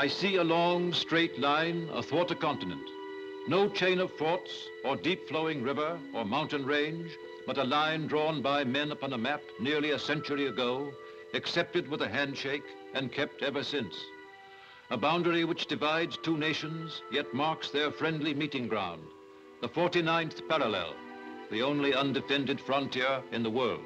I see a long, straight line athwart a continent. No chain of forts or deep flowing river or mountain range, but a line drawn by men upon a map nearly a century ago, accepted with a handshake and kept ever since. A boundary which divides two nations, yet marks their friendly meeting ground. The 49th parallel, the only undefended frontier in the world.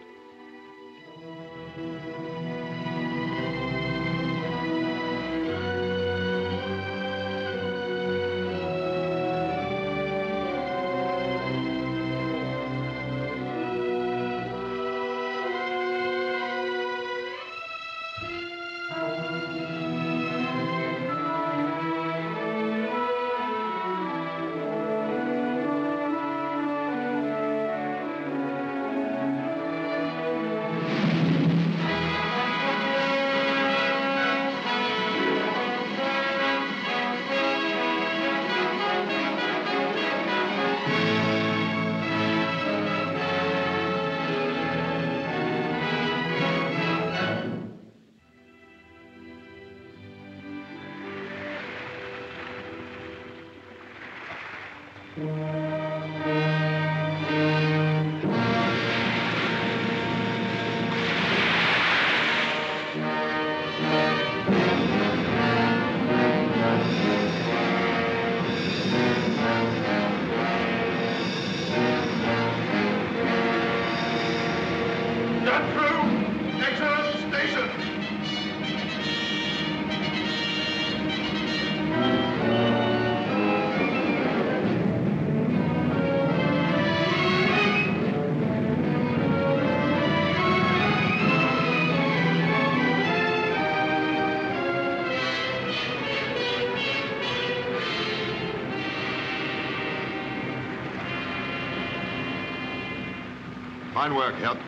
Fine work, Herr.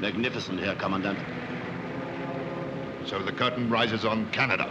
Magnificent, Herr Commandant. So the curtain rises on Canada.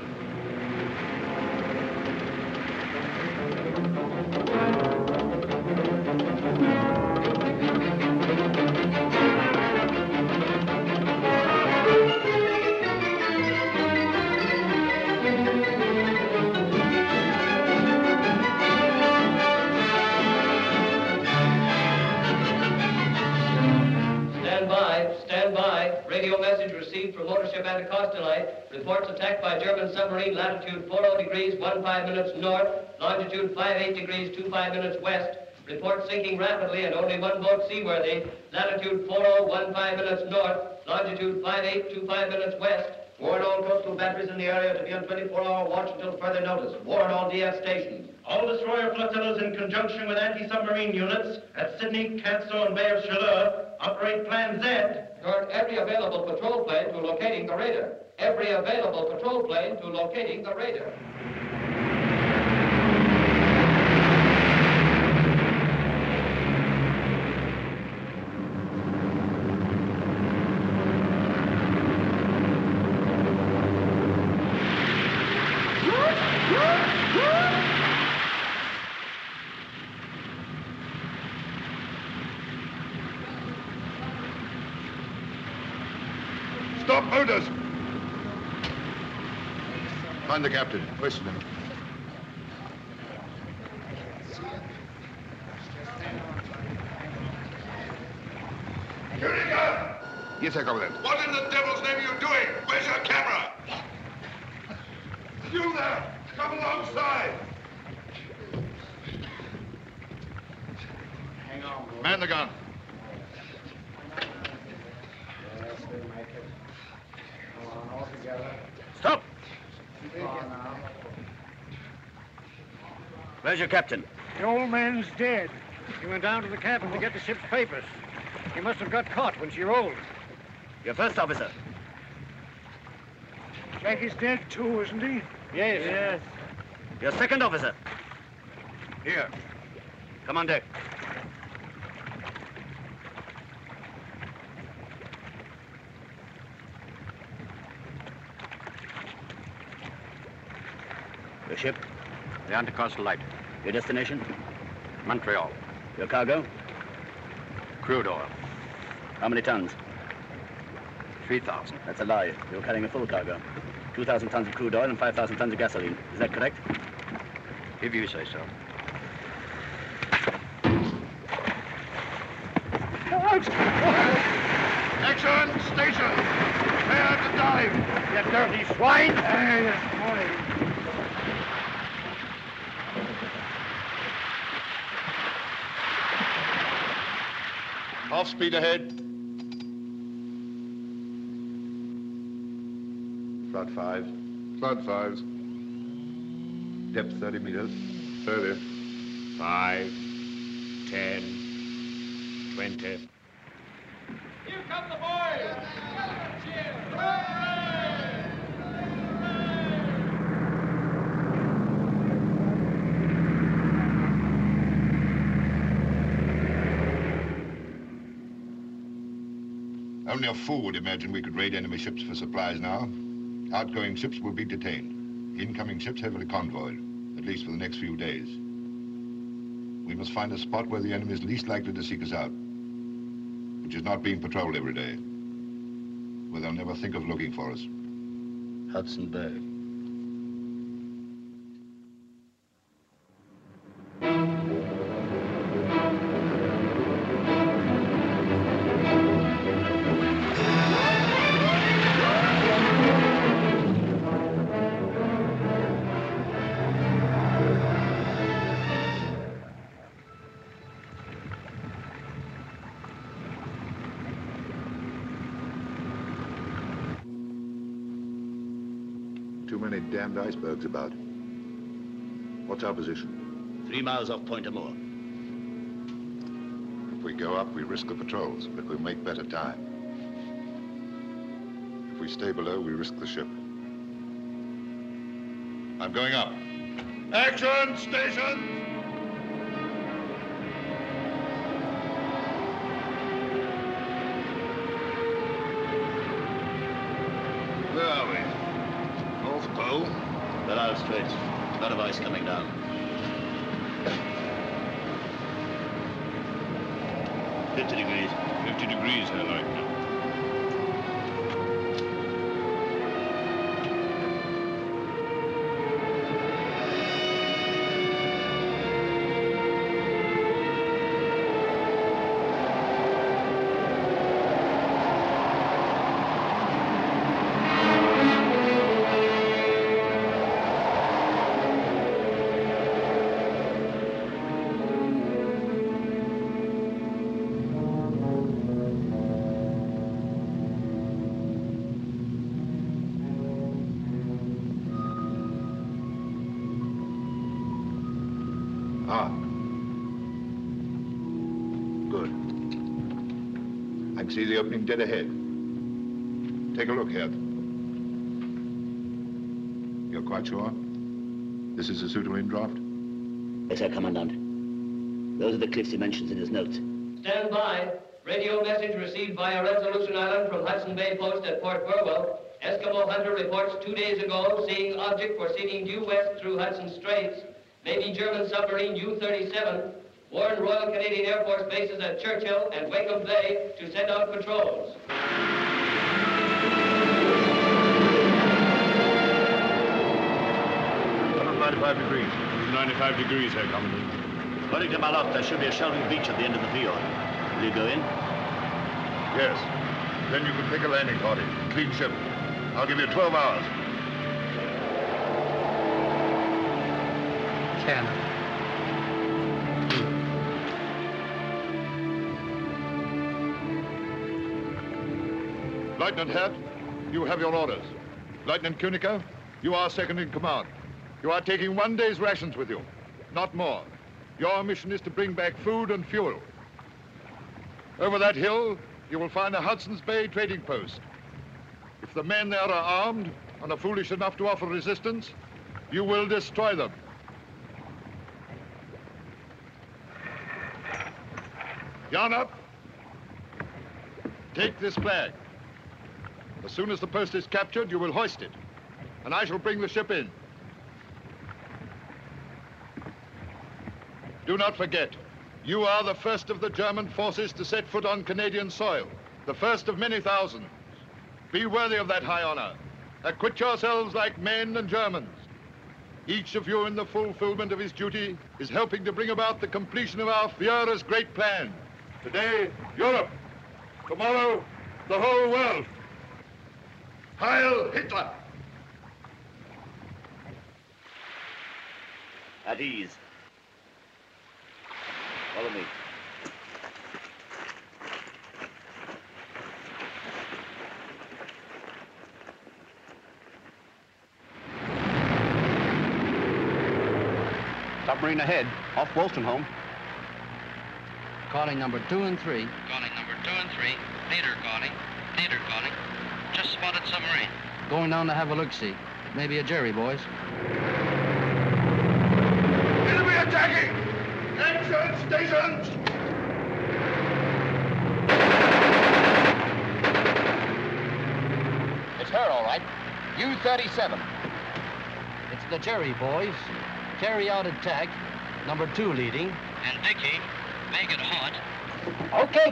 15 minutes north, longitude 58 degrees 25 minutes west. Report sinking rapidly and only one boat seaworthy, latitude 4015 minutes north, longitude 5825 minutes west. Warn all coastal batteries in the area to be on 24-hour watch until further notice. Warn all DF stations. All destroyer flotillas in conjunction with anti-submarine units at Sydney, Canso, and Bay of Chaleur operate Plan Z. Turn every available patrol plane to locating the radar. Every available patrol plane to locating the radar. Stop motors! Captain. Question him. Yes, Herr Commandant. What in the devil's name are you doing? Where's your camera? You there! Come alongside! Man the gun. Stop! Where's your captain? The old man's dead. He went down to the cabin to get the ship's papers. He must have got caught when she rolled. Your first officer. Jackie's dead too, isn't he? Yes. Yes. Your second officer. Here. Come on deck. The ship? The Anticosti Light. Your destination? Montreal. Your cargo? Crude oil. How many tons? 3,000. That's a lie. You're carrying a full cargo. 2,000 tons of crude oil and 5,000 tons of gasoline. Is that correct? If you say so. Action! Station! Prepare to dive! You dirty swine! Half speed ahead. Flood five. Flood fives. Depth 30 meters. 30. Five. Ten. Twenty. Here come the boys! Only a fool would imagine we could raid enemy ships for supplies now. Outgoing ships will be detained. Incoming ships heavily convoyed, at least for the next few days. We must find a spot where the enemy is least likely to seek us out, which is not being patrolled every day, where they'll never think of looking for us. Hudson Bay. Many icebergs about. What's our position? Three miles off Point Amour. If we go up, we risk the patrols, but we'll make better time. If we stay below, we risk the ship. I'm going up. Action! Station! Lot of ice coming down. Fifty degrees. 50 degrees, Herr Leutnant. The opening dead ahead. Take a look, Herr. You're quite sure? This is a suitable indraft? Yes, sir, Commandant. Those are the cliffs he mentions in his notes. Stand by. Radio message received via Resolution Island from Hudson Bay Post at Port Burwell. Eskimo hunter reports two days ago seeing object proceeding due west through Hudson Straits. Maybe German submarine U-37. Warned Royal Canadian Air Force bases at Churchill and Wakeham Bay to send out patrols. 95 degrees. 95 degrees, Herr Commandant. According to my log, there should be a shelving beach at the end of the field. Will you go in? Yes. Then you can pick a landing party. Clean ship. I'll give you 12 hours. Cannon. Lieutenant Hirth, you have your orders. Lieutenant Kuhnecke, you are second in command. You are taking one day's rations with you, not more. Your mission is to bring back food and fuel. Over that hill, you will find a Hudson's Bay trading post. If the men there are armed and are foolish enough to offer resistance, you will destroy them. Yarn up. Take this flag. As soon as the post is captured, you will hoist it, and I shall bring the ship in. Do not forget, you are the first of the German forces to set foot on Canadian soil, the first of many thousands. Be worthy of that high honor. Acquit yourselves like men and Germans. Each of you in the fulfillment of his duty is helping to bring about the completion of our Führer's great plan. Today, Europe. Tomorrow, the whole world. Heil Hitler! At ease. Follow me. Submarine ahead, off Wolstenholme. Calling number two and three. Calling number two and three. Leader calling. Theater calling. Just spotted submarine. Going down to have a look-see. Maybe a Jerry, boys. Enemy attacking! Engine stations! It's her, all right. U-37. It's the Jerry, boys. Carry out attack. Number two leading. And Dickie, make it hot. Okay,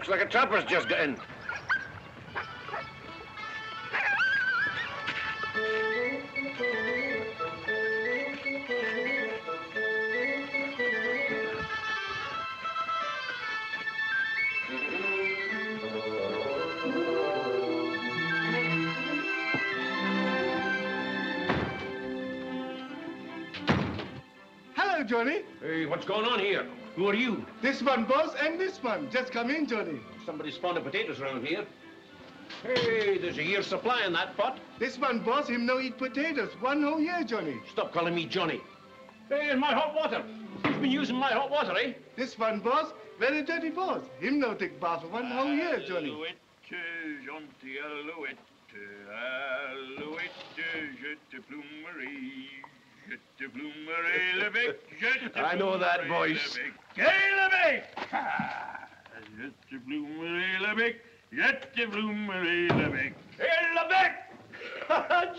looks like a chopper's just got in. Hello, Johnny. Hey, what's going on here? Who are you? This one, boss, and this one. Just come in, Johnny. Somebody's spawned of potatoes around here. Hey, there's a year's supply in that pot. This one, boss, him no eat potatoes. One whole year, Johnny. Stop calling me Johnny. Hey, and my hot water. Who's been using my hot water, eh? This one, boss, very dirty boss. Him no take bath for one whole year, Johnny. Alouette, gentil alouette, alouette, je te plumerai, I know that voice. le bec. Quel le bec! Je te plumerai le bec, je te plumerai le bec. Et le bec!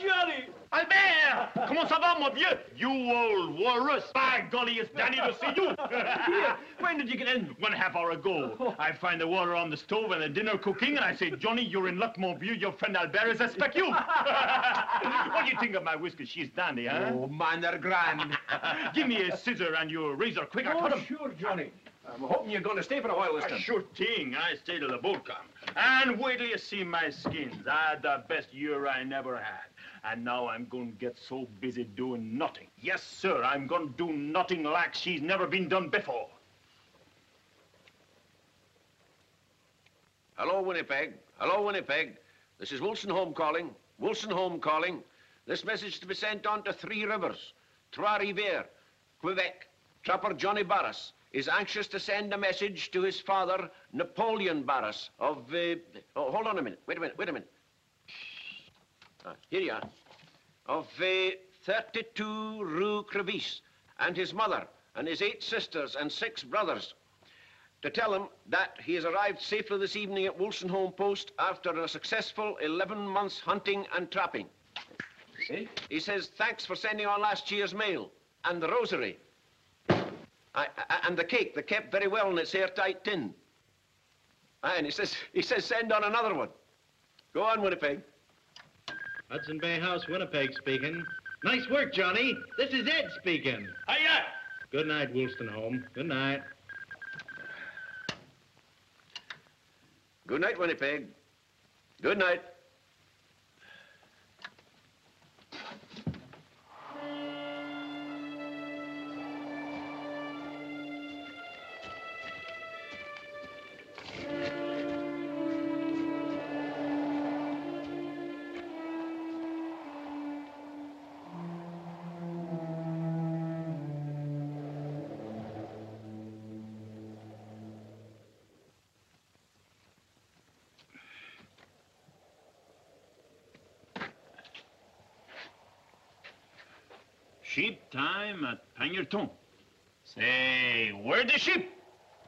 Johnny! Albert! Comment ça va, mon vieux? You old walrus! By golly, it's Danny to see you! Here, when did you get in? One half hour ago. Oh. I find the water on the stove and the dinner cooking, and I say, Johnny, you're in luck, mon vieux. Your friend Albert is a spec you. what do you think of my whiskers? She's dandy, huh? Oh, man, they're grand. Give me a scissor and your razor, quick. I oh, cut sure, Johnny. I'm hoping you're going to stay for a while this time. sure thing. I stay till the boat comes. And wait till you see my skins. I had the best year I never had. And now I'm going to get so busy doing nothing. Yes, sir, I'm going to do nothing like she's never been done before. Hello, Winnipeg. Hello, Winnipeg. This is Wolstenholme calling. Wolstenholme calling. This message to be sent on to Three Rivers, Trois-Rivières, Quebec. Trapper Johnny Barras is anxious to send a message to his father, Napoleon Barras of, uh, oh, hold on a minute. Wait a minute, wait a minute. Ah, here you are. Of the 32 Rue Crevice, and his mother, and his eight sisters and six brothers to tell him that he has arrived safely this evening at Wolstenholme Post after a successful 11 months hunting and trapping. See? He says, thanks for sending on last year's mail and the rosary. I, I- and the cake, they kept very well in its airtight tin. Aye, and he says, he says, send on another one. Go on, Winnipeg. Hudson Bay House, Winnipeg speaking. Nice work, Johnny. This is Ed speaking. Hiya! Good night, Wolstenholme. Good night. Good night, Winnipeg. Good night. Sheep time at Pangnirtung. Say, where the sheep?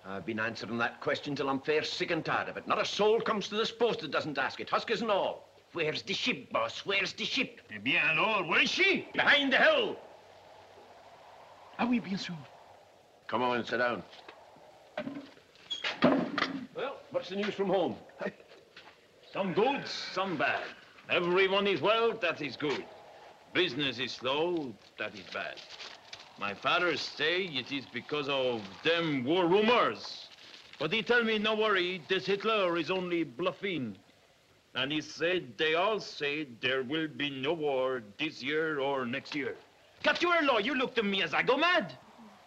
I've been answering that question till I'm fair sick and tired of it. Not a soul comes to this post that doesn't ask it, huskers and all. Where's the ship, boss? Where's the ship? Eh bien alors, where is she? Behind the hill. Ah oui, bien sûr. Come on, and sit down. Well, what's the news from home? Some good, some bad. Everyone is well, that is good. Business is slow, that is bad. My father say it is because of them war rumors. But he tell me, no worry, this Hitler is only bluffing. And he said they all say there will be no war this year or next year. Catuerlo, you look to me as I go mad.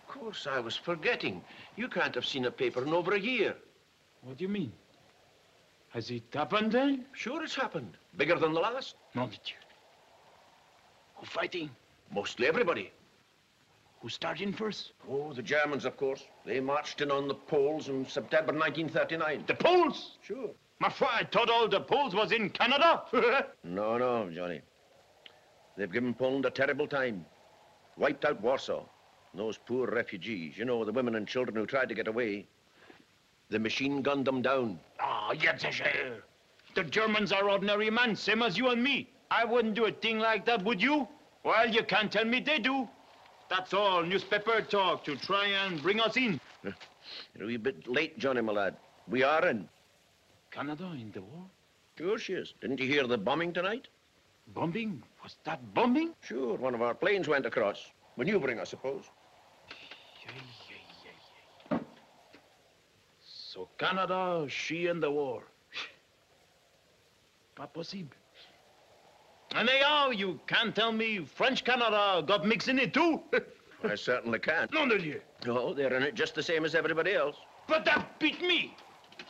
Of course, I was forgetting. You can't have seen a paper in over a year. What do you mean? Has it happened then? Sure it's happened. Bigger than the last. Mon Dieu. Who fighting? Mostly everybody. Who starting first? Oh, the Germans, of course. They marched in on the Poles in September 1939. The Poles? Sure. My foi, I thought all the Poles was in Canada. No, no, Johnny. They've given Poland a terrible time. Wiped out Warsaw. And those poor refugees, you know, the women and children who tried to get away. The machine gunned them down. Ah, yes, sure. The Germans are ordinary men, same as you and me. I wouldn't do a thing like that, would you? Well, you can't tell me they do. That's all newspaper talk to try and bring us in. Uh, you're a bit late, Johnny, my lad. We are in. Canada in the war? Sure she is. Didn't you hear the bombing tonight? Bombing? Was that bombing? Sure, one of our planes went across. Maneuvering, I suppose. So Canada, she in the war. Pas possible. And anyhow, you can't tell me French Canada got mixed in it too? I certainly can. Nom de Dieu. No, they're in it just the same as everybody else. But that beat me.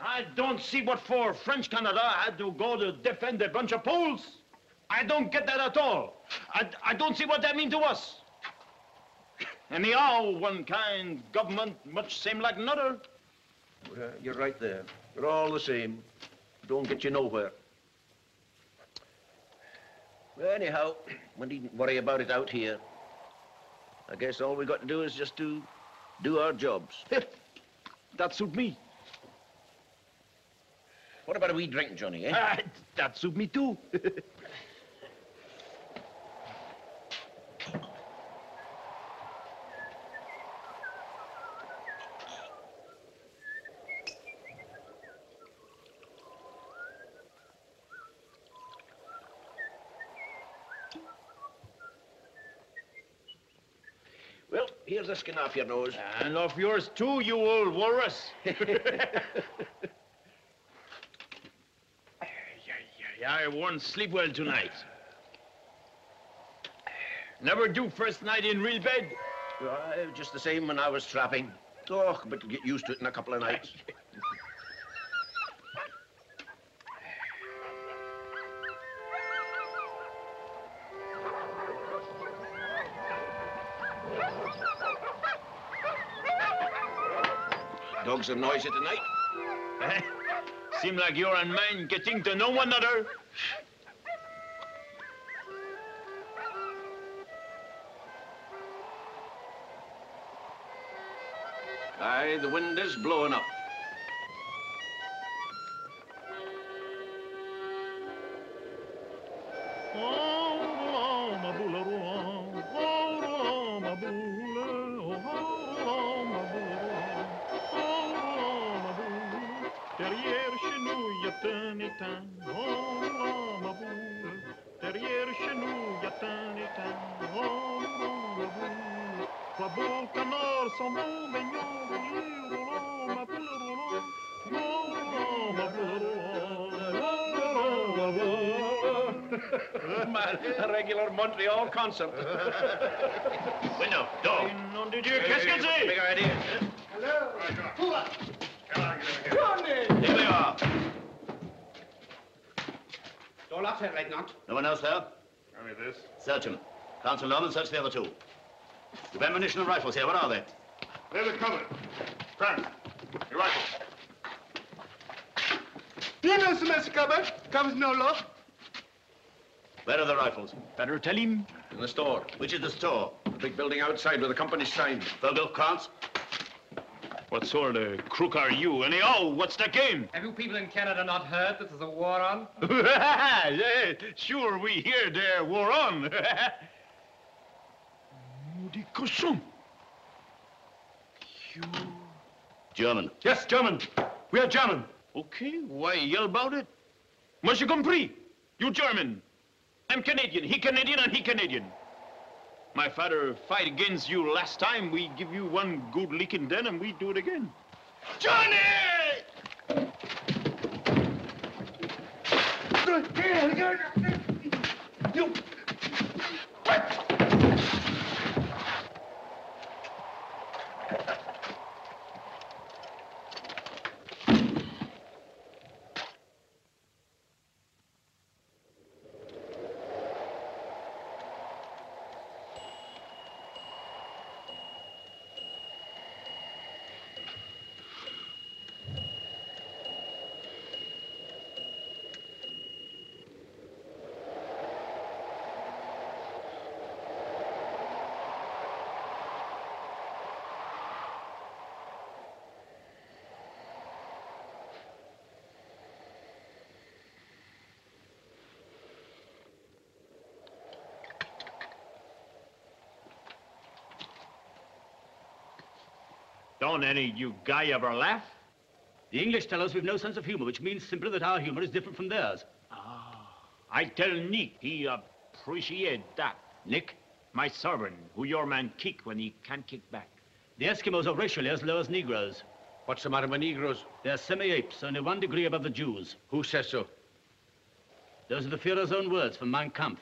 I don't see what for French Canada had to go to defend a bunch of Poles. I don't get that at all. I, I don't see what that mean to us. Anyhow, one kind government much same like another. Well, you're right there. They're all the same. Don't get you nowhere. Well, anyhow, we needn't worry about it out here. I guess all we've got to do is just to do our jobs. that suit me. What about a wee drink, Johnny, eh? Ah, that suit me too. A skin off your nose. And off yours too, you old walrus. I won't sleep well tonight. Never do first night in real bed. Well, just the same when I was trapping. Oh, but get used to it in a couple of nights. Dogs are noisy tonight. Eh? Seem like you and mine getting to know one another. Aye, the wind is blowing up. Montreal concert. Window, door. Nom de Dieu, qu'est-ce que c'est? Big idea. Hello. Here we are. Door locked, Herr Leutnant. No one else there? Only this. Search him. Council Norman, search the other two. You've ammunition and rifles here. What are they? They're the cover. Frank, your rifle. Do you know semester cupboard? Covers no lock. Where are the rifles? Better tell him. In the store. Which is the store? The big building outside with the company's sign. Vogel, Kranz? What sort of crook are you? Anyhow, what's the game? Have you people in Canada not heard that there's a war on? yeah, sure, we hear there war on. Maudit cochon. You... German. Yes, German. We are German. Okay, why yell about it? Moi, j'ai compris. You German. I'm Canadian. He Canadian and he Canadian. My father fight against you last time. We give you one good licking then and we do it again. Johnny! You... Don't any you guy ever laugh? The English tell us we've no sense of humor, which means simply that our humor is different from theirs. Ah, I tell Nick he appreciate that. Nick? My servant, who your man kick when he can't kick back. The Eskimos are racially as low as Negroes. What's the matter with Negroes? They're semi-apes, only one degree above the Jews. Who says so? Those are the Führer's own words from Mein Kampf.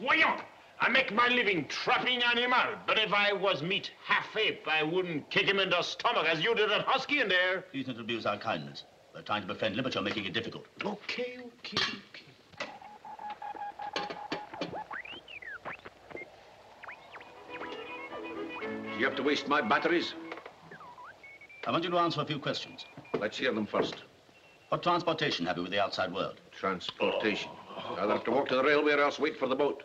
Voyons! I make my living trapping animal, but if I was meat half ape, I wouldn't kick him in the stomach as you did that husky in there. Please don't abuse our kindness. We're trying to be friendly, but you're making it difficult. Okay, okay, okay. You have to waste my batteries? I want you to answer a few questions. Let's hear them first. What transportation have you with the outside world? Transportation. I'll have to walk to the railway or else wait for the boat.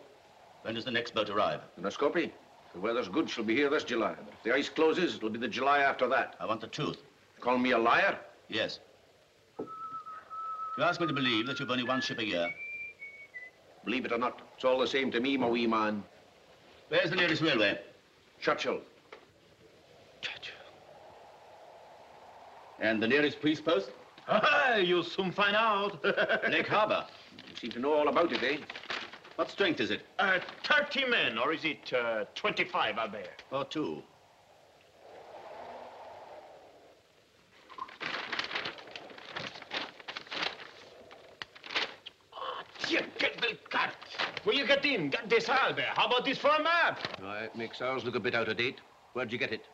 When does the next boat arrive? The Nascopie. If the weather's good, she'll be here this July. But if the ice closes, it'll be the July after that. I want the truth. Call me a liar? Yes. You ask me to believe that you've only one ship a year. Believe it or not, it's all the same to me, my wee man. Where's the nearest railway? Churchill. Churchill. And the nearest police post? Ah, You'll soon find out. Lake Harbor. You seem to know all about it, eh? What strength is it? Uh, 30 men, or is it uh, 25, Albert? Or two. Tiens, quelle belle carte. Will you get in? Get this, Albert. How about this for a map? It makes ours look a bit out of date. Where'd you get it?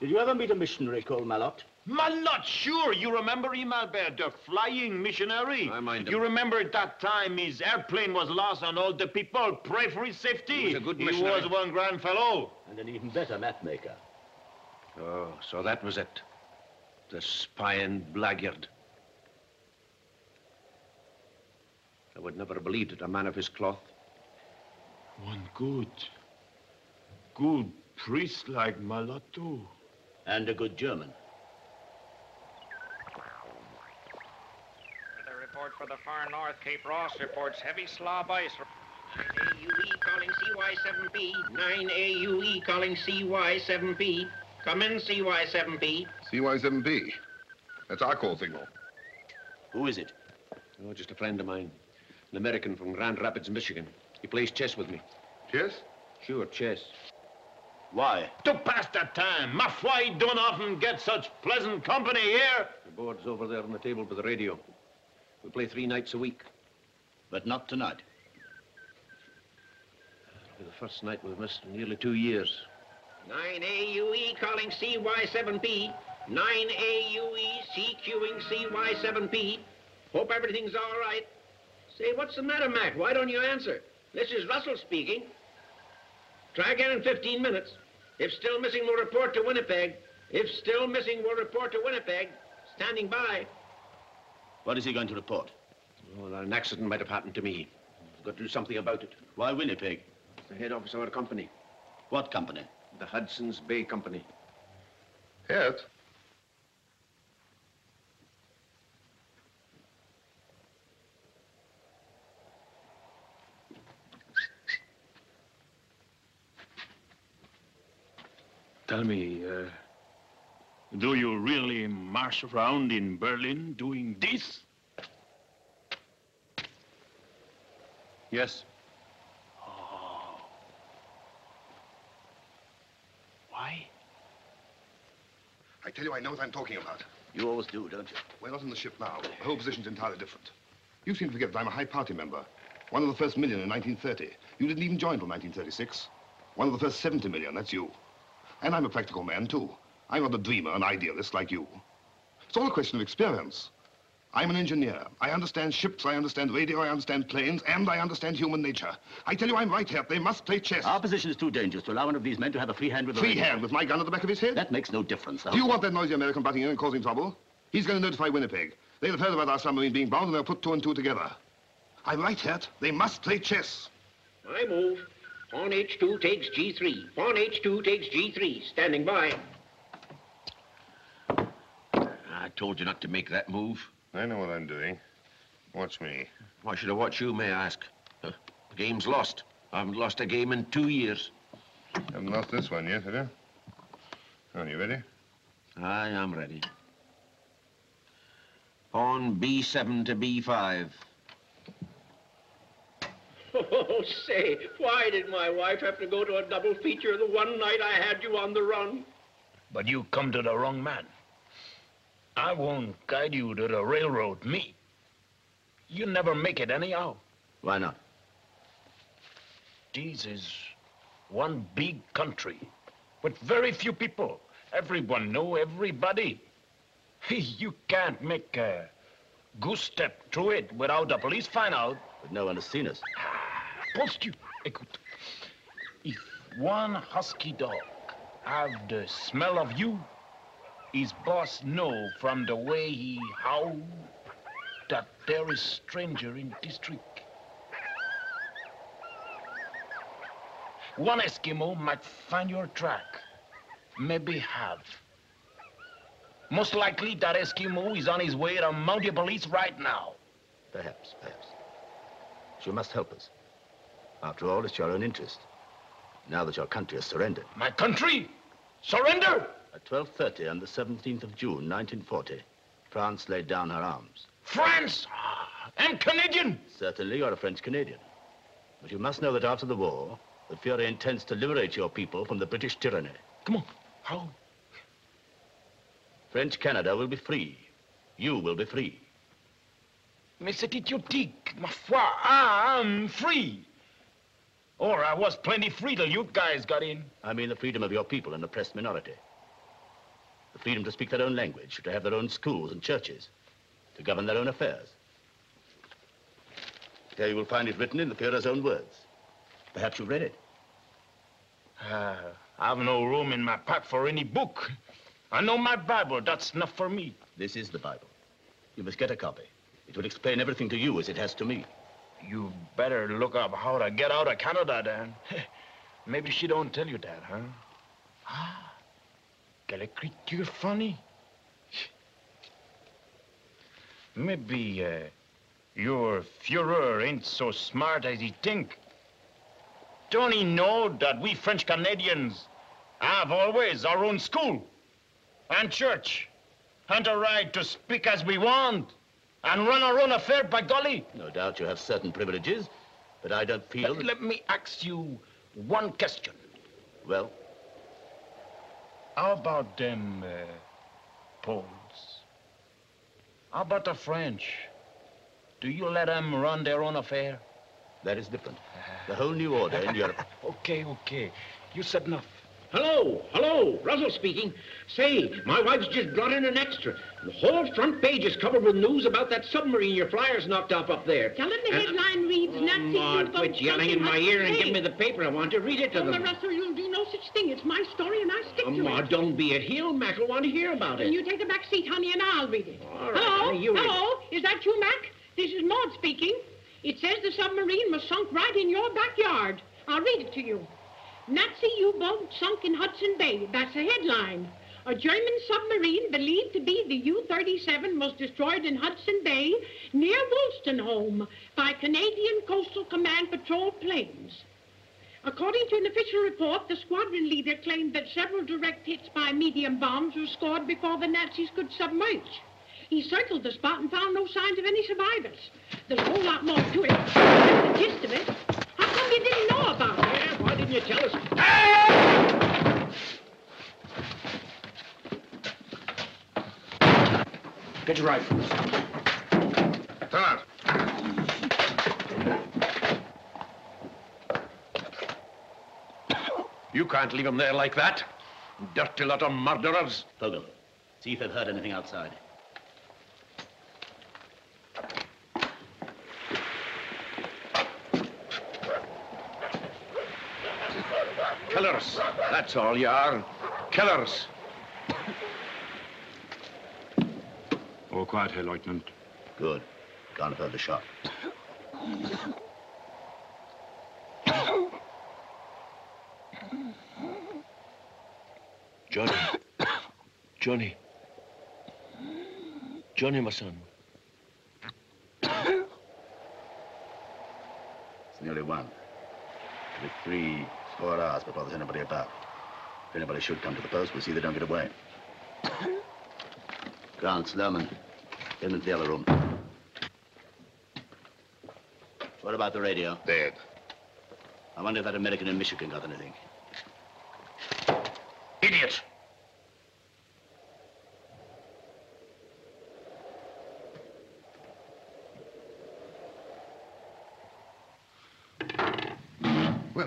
Did you ever meet a missionary called Malot? Malot, sure. You remember him, Albert, the flying missionary? I mind him. You remember at that time his airplane was lost and all the people pray for his safety. He was a good missionary. He was one grand fellow. And an even better mapmaker. Oh, so that was it. The spying blackguard. I would never have believed it, a man of his cloth. One good, good priest like Malot, too. And a good German. Weather report for the far north. Cape Ross reports heavy slob ice. 9AUE E calling CY7B. 9AUE calling CY7B. Come in, CY7B. CY7B. That's our call signal. Who is it? Oh, just a friend of mine. An American from Grand Rapids, Michigan. He plays chess with me. Chess? Sure, chess. Why? To pass the time. Ma foi, don't often get such pleasant company here. The board's over there on the table by the radio. We play three nights a week. But not tonight. It'll be the first night we've missed in nearly two years. 9AUE E calling CY7B. 9AUE CQing CY7B. Hope everything's all right. Say, what's the matter, Mac? Why don't you answer? This is Russell speaking. Try again in 15 minutes. If still missing, we'll report to Winnipeg. If still missing, we'll report to Winnipeg. Standing by. What is he going to report? Oh, that an accident might have happened to me. We've got to do something about it. Why Winnipeg? It's the head office of our company, What company? the Hudson's Bay Company. Yes. Tell me, uh, do you really march around in Berlin doing this? Yes. Oh. Why? I tell you, I know what I'm talking about. You always do, don't you? We're not on the ship now. The whole position's entirely different. You seem to forget that I'm a high party member. One of the first million in 1930. You didn't even join till 1936. One of the first 70 million, that's you. And I'm a practical man, too. I'm not a dreamer, an idealist like you. It's all a question of experience. I'm an engineer. I understand ships, I understand radio, I understand planes, and I understand human nature. I tell you, I'm right here. They must play chess. Our position is too dangerous to allow one of these men to have a free hand with the Free radio. hand with my gun at the back of his head? That makes no difference. Do you want that noisy American butting in and causing trouble? He's going to notify Winnipeg. They'll have heard about our submarine being bound and they'll put two and two together. I'm right, Hirth. They must play chess. I move. Pawn H2 takes G3. Pawn H2 takes G3. Standing by. I told you not to make that move. I know what I'm doing. Watch me. Why should I watch you, may I ask? Uh, the game's lost. I haven't lost a game in two years. Haven't lost this one yet, have you? Are you ready? I am ready. Pawn B7 to B5. Say, why did my wife have to go to a double feature the one night I had you on the run? But you come to the wrong man. I won't guide you to the railroad, me. You never make it anyhow. Why not? This is one big country with very few people. Everyone know everybody. You can't make a goose step through it without the police find out. But no one has seen us. Ah. You. Écoute. If one husky dog have the smell of you, his boss know from the way he howl that there is stranger in district. One Eskimo might find your track. Maybe have. Most likely that Eskimo is on his way to Mountie Police right now. Perhaps, perhaps. You must help us. After all, it's your own interest. Now that your country has surrendered. My country? Surrender? At 12.30 on the 17th of June, 1940, France laid down her arms. France? Ah, I'm Canadian. Certainly, you're a French-Canadian. But you must know that after the war, the Fuhrer intends to liberate your people from the British tyranny. Come on. How? French Canada will be free. You will be free. Mais c'est idiotique. Ma foi, ah, I'm free. Or I was plenty free till you guys got in. I mean the freedom of your people, an oppressed minority. The freedom to speak their own language, to have their own schools and churches, to govern their own affairs. There you will find it written in the Fuhrer's own words. Perhaps you've read it. Uh, I've no room in my pack for any book. I know my Bible. That's enough for me. This is the Bible. You must get a copy. It will explain everything to you as it has to me. You better look up how to get out of Canada, Dan. Maybe she don't tell you that, huh? Ah, écriture funny. Maybe uh, your Führer ain't so smart as he think. Don't he know that we French Canadians have always our own school and church and a right to speak as we want and run our own affair by golly? No doubt you have certain privileges, but I don't feel... Let, let me ask you one question. Well? How about them uh, Poles? How about the French? Do you let them run their own affair? That is different. The whole new order in Europe. okay, okay. You said enough. Hello, hello, Russell speaking. Say, my wife's just brought in an extra. The whole front page is covered with news about that submarine your flyers knocked off up there. Tell them the headline reads, oh, Nazi Maud, quit yelling in my ear and give me the paper. I want to read it to Oh, them. Russell, you'll do no such thing. It's my story, and I stick Oh, to Ma, it. don't be a heel. Mac will want to hear about Then it. you take a back seat, honey, and I'll read it. All right, Hello? honey, you Hello? Is that you, Mac? This is Maud speaking. It says the submarine was sunk right in your backyard. I'll read it to you. Nazi U-boat sunk in Hudson Bay. That's the headline. A German submarine believed to be the U-37 was destroyed in Hudson Bay near Wolstenholme by Canadian Coastal Command patrol planes. According to an official report, the squadron leader claimed that several direct hits by medium bombs were scored before the Nazis could submerge. He circled the spot and found no signs of any survivors. There's a whole lot more to it. That's the gist of it. How come you didn't know about it? Yeah, why didn't you tell us? Get your rifles. Start. You can't leave them there like that. Dirty lot of murderers. Vogel, see if they've heard anything outside. Killers. That's all you are. Killers. All quiet here, Lieutenant. Good. Can't have heard the shot. Johnny. Johnny. Johnny, my son. It's nearly one. It'll three, four hours before there's anybody about. If anybody should come to the post, we'll see they don't get away. Kranz, Lohrmann, Get into the other room. What about the radio? Dead. I wonder if that American in Michigan got anything. Idiot!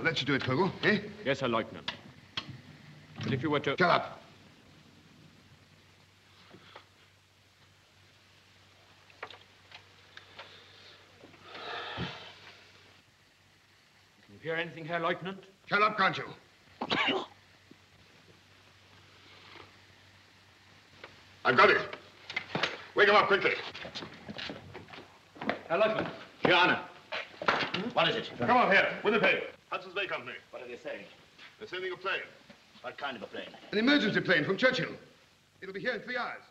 Well, that should do it, Kogel, eh? Yes, Herr Leutnant. But if you were to... Shut up. Can you hear anything, Herr Leutnant? Shut up, can't you? I've got it. Wake him up quickly. Herr Leutnant. Your Honor. What is it? Come on here, with the pay. Hudson's Bay Company. What are they saying? They're sending a plane. What kind of a plane? An emergency plane from Churchill. It'll be here in three hours.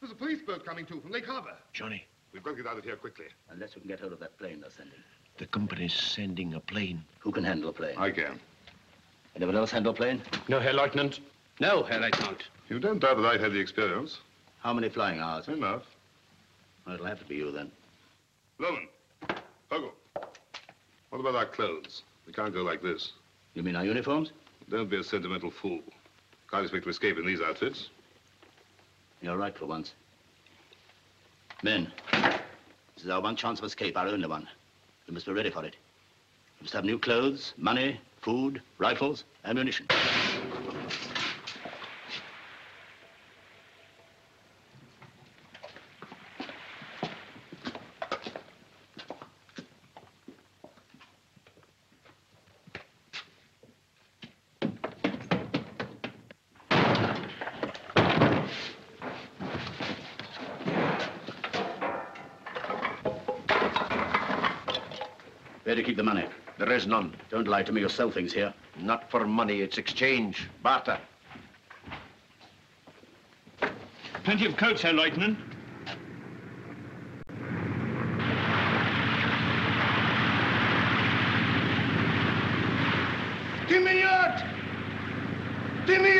There's a police boat coming too from Lake Harbor. Johnny, We've got to get out of here quickly. Unless we can get hold of that plane they're sending. the company's sending a plane. Who can handle a plane? I can. Anyone else handle a plane? No, Herr Leutnant. No, Herr Leutnant. You don't doubt that I've had the experience. How many flying hours? Enough. Well, it'll have to be you then. Lohrmann. Ogle. What about our clothes? We can't go like this. You mean our uniforms? Don't be a sentimental fool. Can't expect to escape in these outfits. You're right for once. Men, this is our one chance of escape, our only one. We must be ready for it. We must have new clothes, money, food, rifles, ammunition. Where do you keep the money? There none. Don't lie to me. You'll sell things here. Not for money, it's exchange, barter. Plenty of coats, Herr Leutnant. Give me! Give me!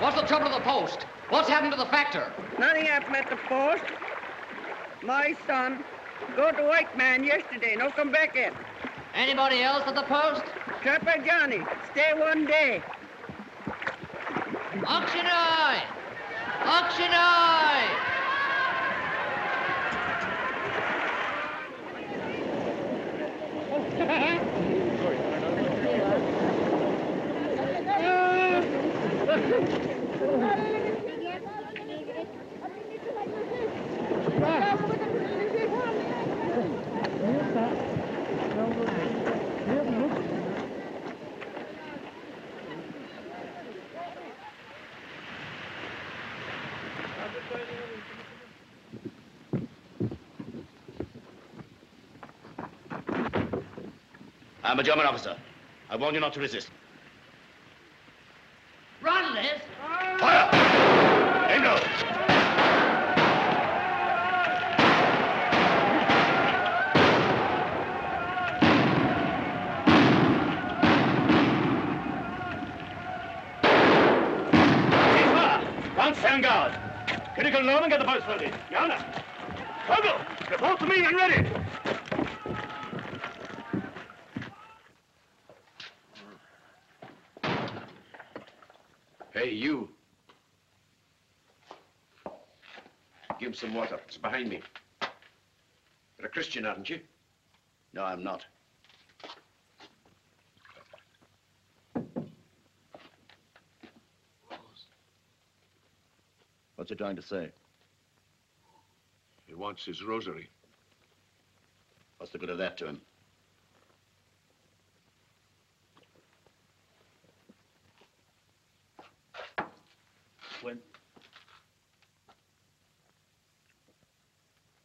What's the trouble at the post? What's happened to the factor? Nothing happened at the post. My son go to white man yesterday, no come back yet. Anybody else at the post? Trapper Johnny, stay one day. Auction eye! Auction eye! I'm a German officer. I warn you not to resist. Run, Liz! Fire! Engel! One stand guard. Critical Norman, get the boats ready. Jahner. Vogel, report to me and ready. Hey, you. Give him some water. It's behind me. You're a Christian, aren't you? No, I'm not. What's he trying to say? He wants his rosary. What's the good of that to him? When?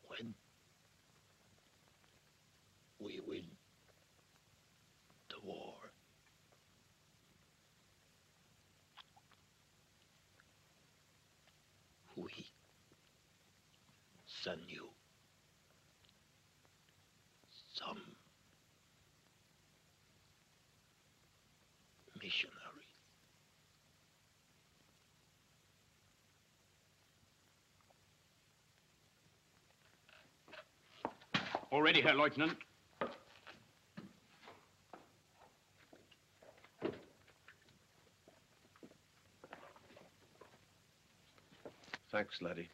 When we win the war. send you some missionary. Already, Herr Leutnant. Thanks, laddie.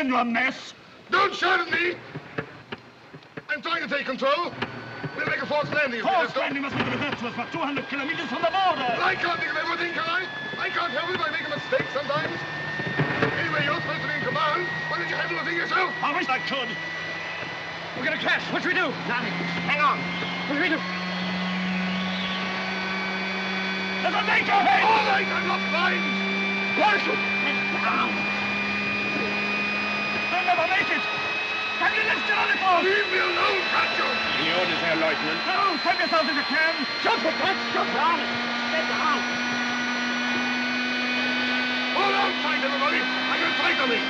You got us into a mess. Don't shout at me. I'm trying to take control. We'll make a false landing. if Forced landing must be the virtuous for 200 kilometers from the border. But I can't think of everything, can I? I can't help it if I make a mistake sometimes. Anyway, you're supposed to be in command. Why don't you handle the thing yourself? I wish I could. We're gonna crash. What should we do? Nothing. Hang on. What should we do? There's a danger ahead! All right, I'm not blind. Parachute! Down! We'll never make it! Can you lift it on the boat? Leave me alone, can't you? Any orders, Herr Lieutenant? No, save yourself if you can! Jump it, Max! Jump down! Get down! Hold on tight, everybody. I'm going to fight on me.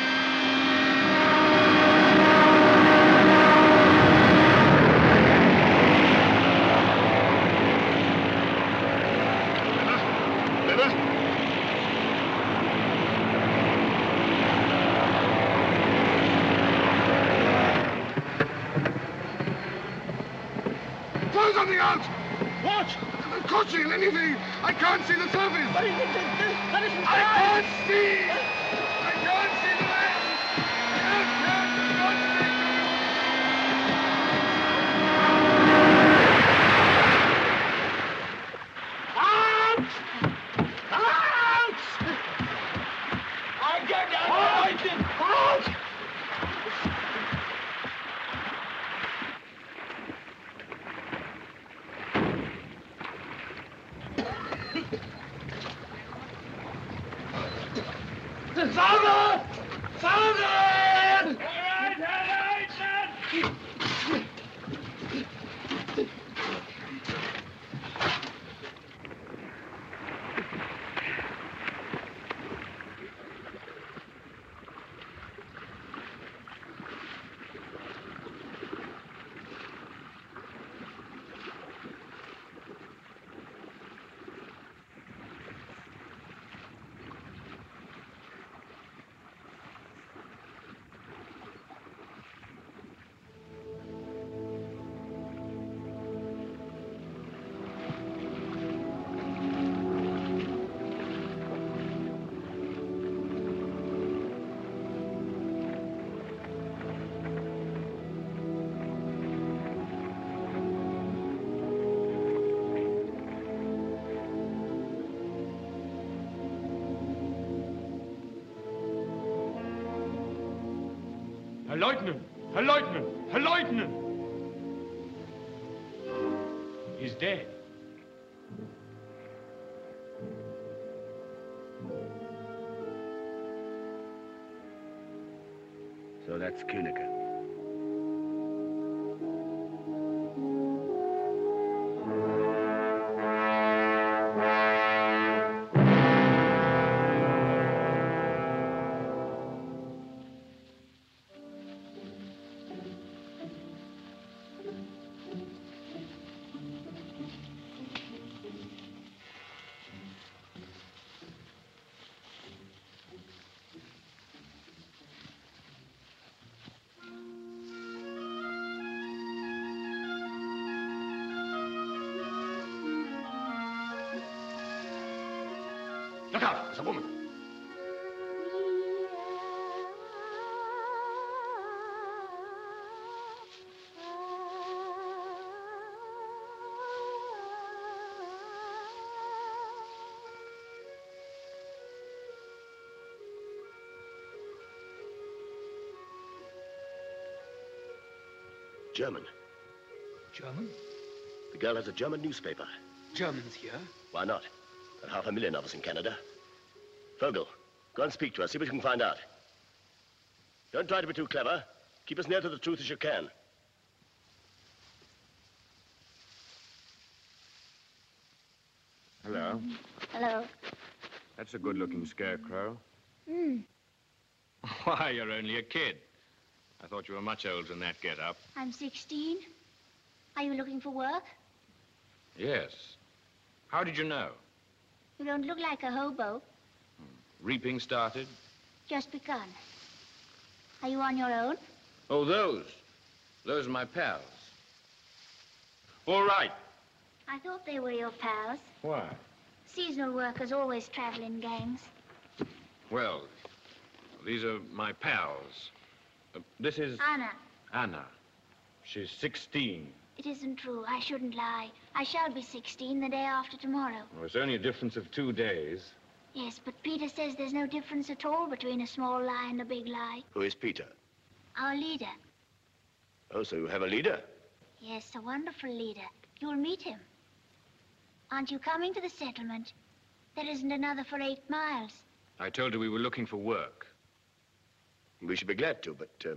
Liver? Liver? Throw something out! What? The cushion, anything! I can't see the surface! What is it? That isn't I can't see! Look out, there's a woman. German. German? The girl has a German newspaper. Germans here? Why not? There are half a million of us in Canada. Vogel, go and speak to her. See what you can find out. Don't try to be too clever. Keep as near to the truth as you can. Hello. Hello. That's a good-looking scarecrow. Hmm. Why, you're only a kid. I thought you were much older than that get-up. I'm 16. Are you looking for work? Yes. How did you know? You don't look like a hobo. Reaping started? Just begun. Are you on your own? Oh, those. Those are my pals. All right. I thought they were your pals. Why? Seasonal workers always travel in gangs. Well, these are my pals. Uh, this is Anna, Anna. She's 16. it isn't true. I shouldn't lie. I shall be 16 the day after tomorrow. Well, it's only a difference of two days. Yes, but Peter says there's no difference at all between a small lie and a big lie. Who is Peter? Our leader. Oh, so you have a leader? Yes, a wonderful leader. You'll meet him. Aren't you coming to the settlement? There isn't another for eight miles. I told her we were looking for work. We should be glad to, but uh,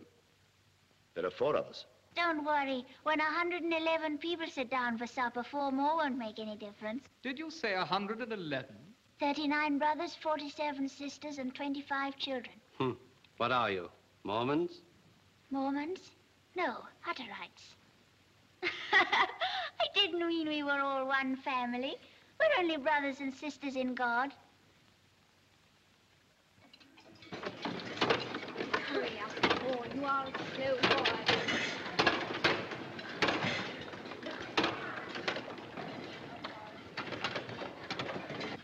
there are four of us. Don't worry. When 111 people sit down for supper, four more won't make any difference. Did you say 111? 39 brothers, 47 sisters, and 25 children. Hmm. What are you? Mormons? Mormons? No, Hutterites. I didn't mean we were all one family. We're only brothers and sisters in God. Hurry up, boy. You are a slow boy.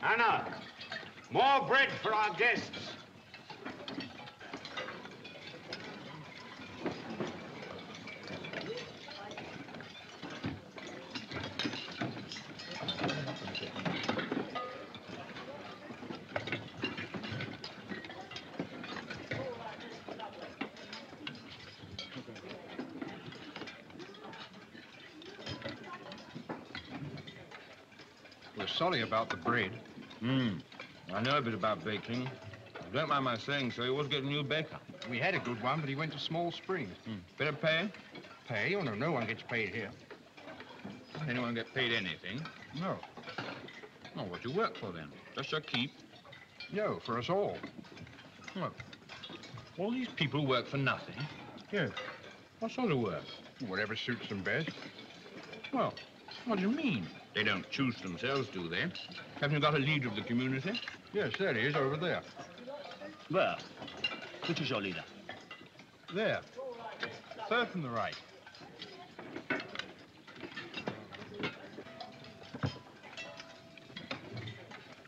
Anna, more bread for our guests. We're sorry about the bread. Hmm. I know a bit about baking. I Don't mind my saying so. He was getting a new baker. We had a good one, but he went to Small Springs. Bit of pay? Pay? Oh, no, no one gets paid here. Does Anyone get paid anything? No. Oh, what do you work for then? Just your keep? No, for us all. Look, all these people work for nothing. Yes. What sort of work? Whatever suits them best. Well, what do you mean? They don't choose themselves, do they? Haven't you got a leader of the community? Yes, there he is, over there. Where? Which is your leader? There. Third from the right.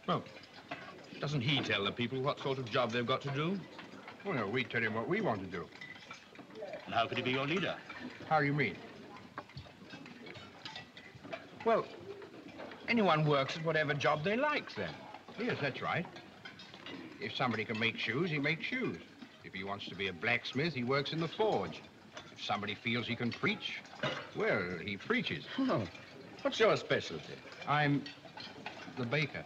Well, doesn't he tell the people what sort of job they've got to do? Well, no, we tell him what we want to do. And how could he be your leader? How do you mean? Well, anyone works at whatever job they like, then. Yes, that's right. If somebody can make shoes, he makes shoes. If he wants to be a blacksmith, he works in the forge. If somebody feels he can preach, well, he preaches. Oh. What's your specialty? I'm the baker.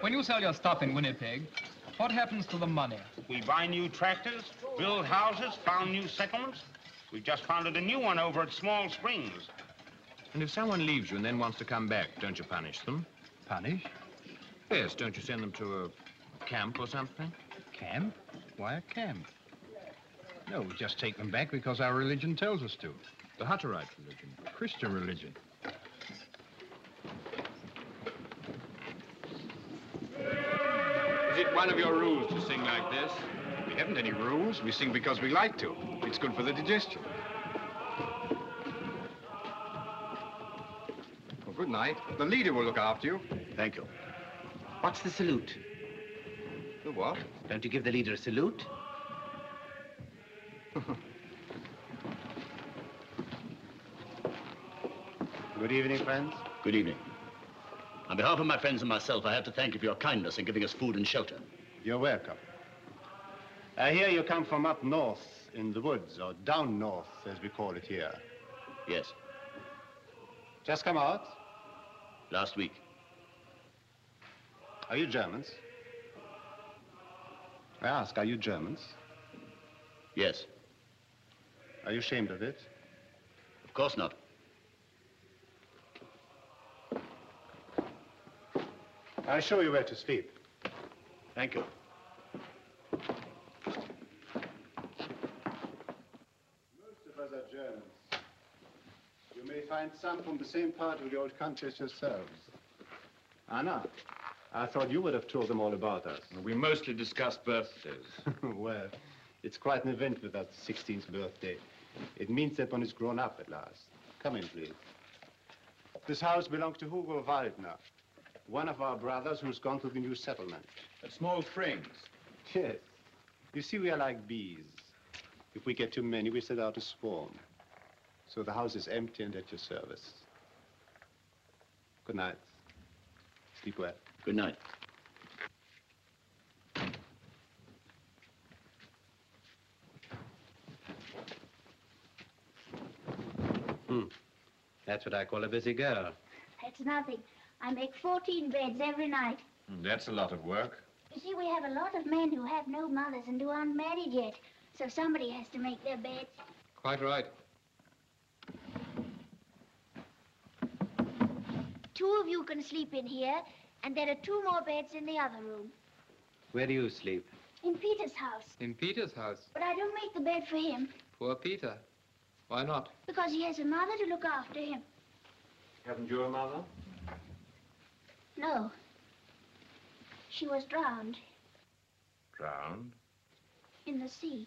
When you sell your stuff in Winnipeg, what happens to the money? We buy new tractors, build houses, found new settlements. We just founded a new one over at Small Springs. And if someone leaves you and then wants to come back, don't you punish them? Punish? Yes, don't you send them to a camp or something? Camp? Why a camp? No, we just take them back because our religion tells us to. The Hutterite religion. Christian religion. Is it one of your rules to sing like this? We haven't any rules. We sing because we like to. It's good for the digestion. Well, good night. The leader will look after you. Thank you. What's the salute? The what? Don't you give the leader a salute? Good evening, friends. Good evening. On behalf of my friends and myself, I have to thank you for your kindness in giving us food and shelter. You're welcome. Uh, I hear you come from up north in the woods, or down north, as we call it here. Yes. Just come out. Last week. Are you Germans? I ask, are you Germans? Yes. Are you ashamed of it? Of course not. I'll show you where to sleep. Thank you. Most of us are Germans. May find some from the same part of the old country as yourselves. Anna, I thought you would have told them all about us. We mostly discuss birthdays. well, it's quite an event with that 16th birthday. It means that one is grown up at last. Come in, please. This house belongs to Hugo Waldner, one of our brothers who's gone to the new settlement. At Small Springs. Yes. You see, we are like bees. If we get too many, we set out to swarm. So the house is empty and at your service. Good night. Sleep well. Good night. Hmm. That's what I call a busy girl. That's nothing. I make 14 beds every night. That's a lot of work. You see, we have a lot of men who have no mothers and who aren't married yet. So somebody has to make their beds. Quite right. Two of you can sleep in here, and there are two more beds in the other room. Where do you sleep? In Peter's house. In Peter's house. But I don't make the bed for him, Poor Peter. Why not? because he has a mother to look after him. Haven't you a mother? No. She was drowned Drowned. in the sea.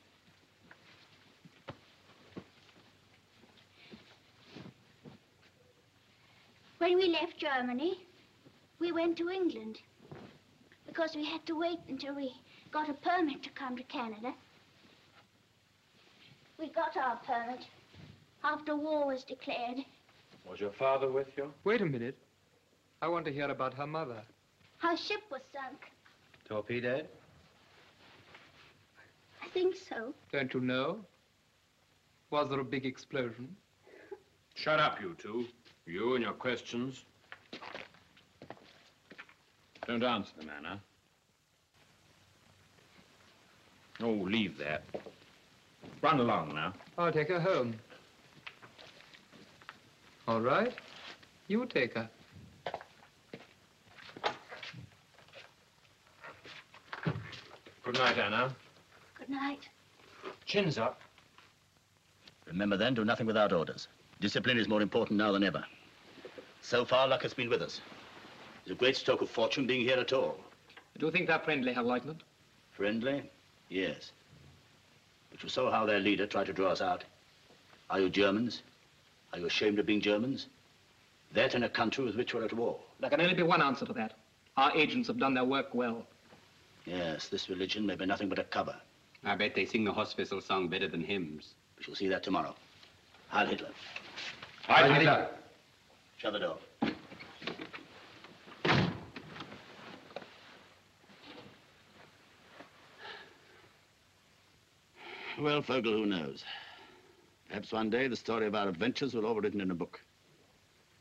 When we left Germany, we went to England because we had to wait until we got a permit to come to Canada. We got our permit after war was declared. Was your father with you? Wait a minute. I want to hear about her mother. Her ship was sunk. Torpedoed? I think so. Don't you know? Was there a big explosion? Shut up, you two. You and your questions. Don't answer them, Anna. Oh, leave that. Run along now. I'll take her home. All right. You take her. Good night, Anna. Good night. Chins up. Remember then, do nothing without orders. Discipline is more important now than ever. So far, luck has been with us. It's a great stroke of fortune being here at all. Do you think they're friendly, Herr Lieutenant? Friendly? Yes. But you saw how their leader tried to draw us out. Are you Germans? Are you ashamed of being Germans? That in a country with which we're at war. There can only be one answer to that. Our agents have done their work well. Yes, this religion may be nothing but a cover. I bet they sing the hospital song better than hymns. We shall see that tomorrow. Heil Hitler. Heil Hitler. Shut the door. Well, Vogel, who knows? Perhaps one day the story of our adventures will all be written in a book.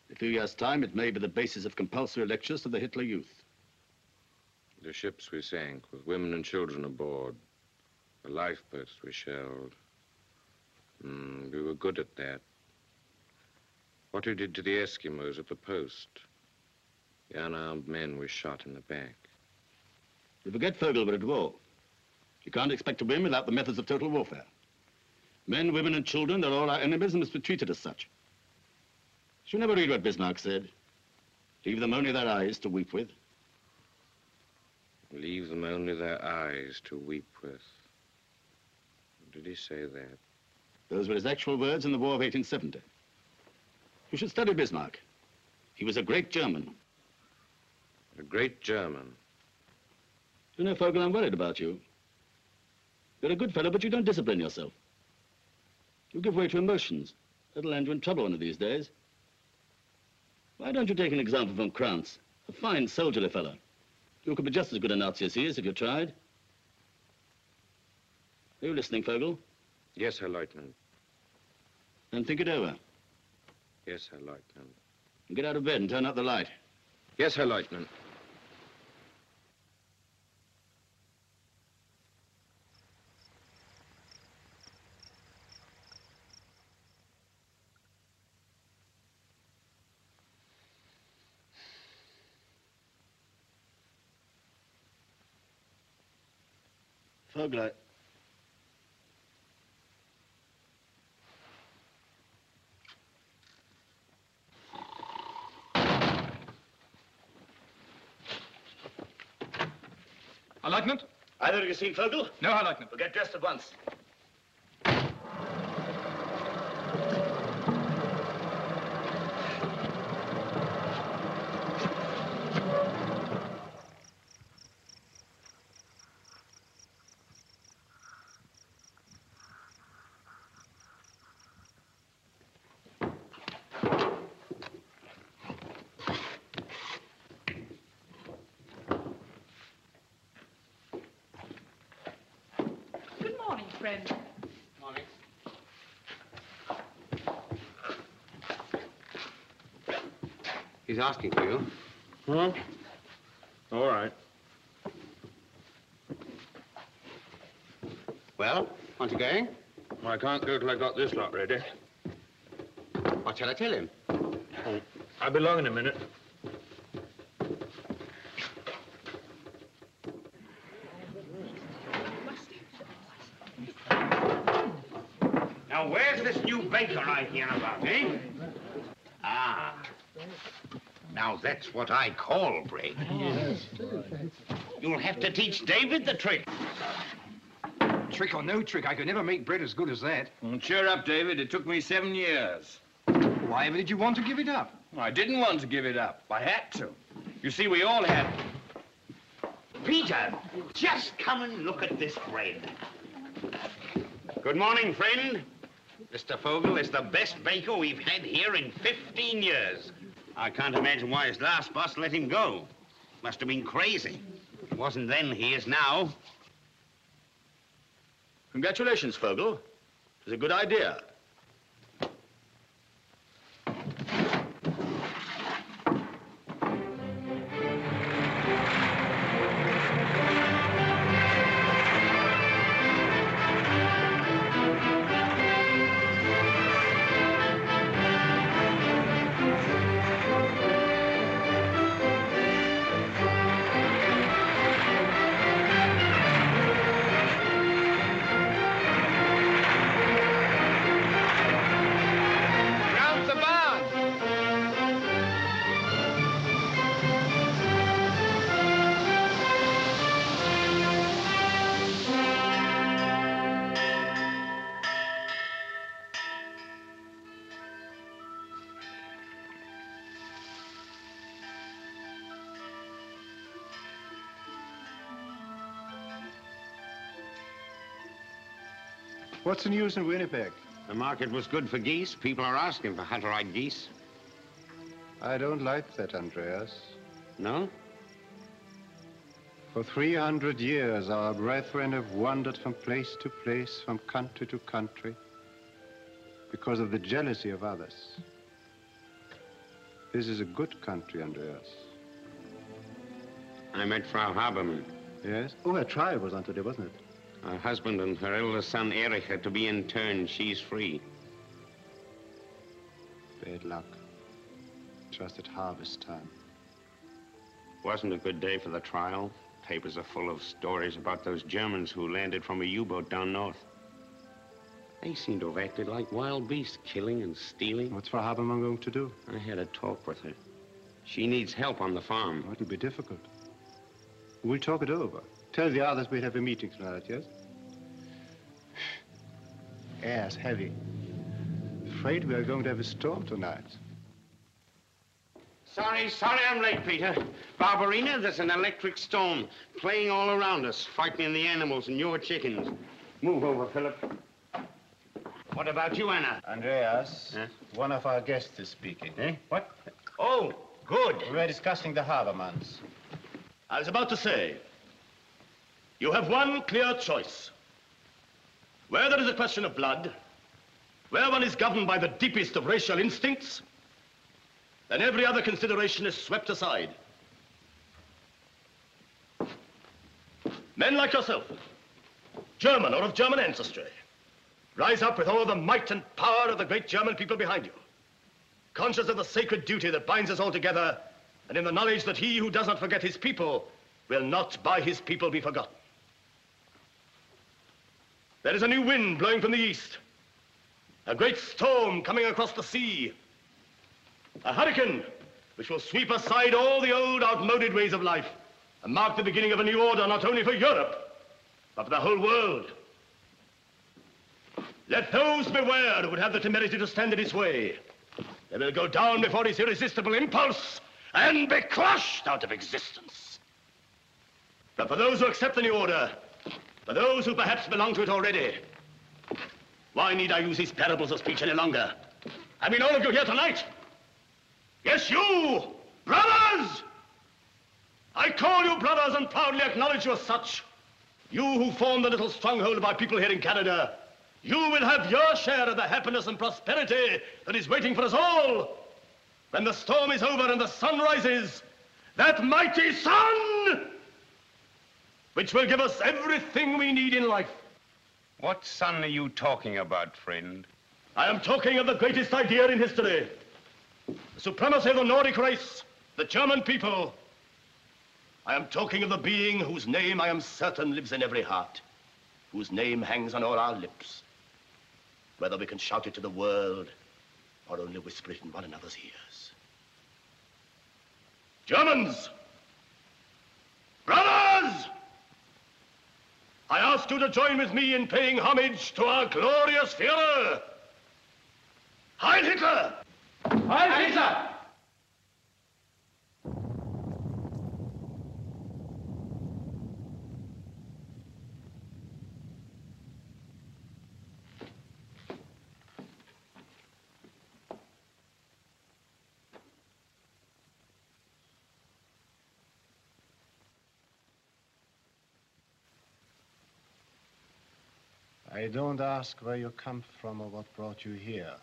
In a few years' time, it may be the basis of compulsory lectures to the Hitler youth. The ships we sank with women and children aboard. The lifeboats we shelled. Mm, we were good at that. What we did to the Eskimos at the post. The unarmed men we shot in the back. You forget, Vogel, we're at war. You can't expect to win without the methods of total warfare. Men, women, and children, they're all our enemies and must be treated as such. Did you never read what Bismarck said? Leave them only their eyes to weep with. Leave them only their eyes to weep with. Did he say that? Those were his actual words in the War of 1870. You should study Bismarck. He was a great German. A great German. You know, Vogel, I'm worried about you. You're a good fellow, but you don't discipline yourself. You give way to emotions. That'll land you in trouble one of these days. Why don't you take an example from Kranz? A fine, soldierly fellow. You could be just as good a Nazi as he is if you tried. Are you listening, Vogel? Yes, Herr Leutnant. Then think it over. Yes, Herr Leutnant. And get out of bed and turn out the light. Yes, Herr Leutnant. Vogel. Herr Leutnant? Either of you seen Vogel? No, Herr Leutnant. Well, get dressed at once. Asking for you. Huh? All right. Well, aren't you going? I can't go till I got this lot ready. What shall I tell him? Oh, I'll be along in a minute. Now, where's this new baker I hear about, eh? Ah. Now, that's what I call break. You'll have to teach David the trick. Trick or no trick, I could never make bread as good as that. Well, cheer up, David. It took me seven years. Why ever did you want to give it up? I didn't want to give it up. I had to. You see, we all had. Peter, just come and look at this bread. Good morning, friend. Mr. Vogel is the best baker we've had here in 15 years. I can't imagine why his last boss let him go. Must have been crazy. It wasn't then, he is now. Congratulations, Vogel. It was a good idea. What's the news in Winnipeg? The market was good for geese. People are asking for Hutterite geese. I don't like that, Andreas. No? For 300 years, our brethren have wandered from place to place, from country to country, because of the jealousy of others. This is a good country, Andreas. I met Frau Habermann. Yes? Oh, her trial was on today, wasn't it? Her husband and her eldest son, Erich, are to be interned. She's free. Bad luck. Just at harvest time. Wasn't a good day for the trial. Papers are full of stories about those Germans who landed from a U-boat down north. They seem to have acted like wild beasts, killing and stealing. What's Frau Habermann going to do? I had a talk with her. She needs help on the farm. Oh, it'll be difficult. We'll talk it over. Tell the others we'll have a meeting tonight, yes? Air's heavy. Afraid we are going to have a storm tonight. Sorry, sorry I'm late, Peter. Barbarina, there's an electric storm playing all around us, frightening the animals and your chickens. Move over, Philip. What about you, Anna? Andreas, one of our guests is speaking. Eh? What? Oh, good. We were discussing the Habermans. I was about to say, you have one clear choice. Where there is a question of blood, where one is governed by the deepest of racial instincts, then every other consideration is swept aside. Men like yourself, German or of German ancestry, rise up with all the might and power of the great German people behind you, conscious of the sacred duty that binds us all together, and in the knowledge that he who does not forget his people will not by his people be forgotten. There is a new wind blowing from the east. A great storm coming across the sea. A hurricane which will sweep aside all the old outmoded ways of life and mark the beginning of a new order not only for Europe, but for the whole world. Let those beware who would have the temerity to stand in its way. They will go down before its irresistible impulse and be crushed out of existence. But for those who accept the new order, for those who perhaps belong to it already, why need I use these parables of speech any longer? I mean all of you here tonight. Yes, you, brothers! I call you brothers and proudly acknowledge you as such. You who form the little stronghold of our people here in Canada, you will have your share of the happiness and prosperity that is waiting for us all. When the storm is over and the sun rises, that mighty sun, which will give us everything we need in life. What sun are you talking about, friend? I am talking of the greatest idea in history. The supremacy of the Nordic race, the German people. I am talking of the being whose name I am certain lives in every heart, whose name hangs on all our lips. Whether we can shout it to the world or only whisper it in one another's ears. Germans! Brothers! I ask you to join with me in paying homage to our glorious Führer. Heil Hitler! Heil Hitler! I don't ask where you come from or what brought you here.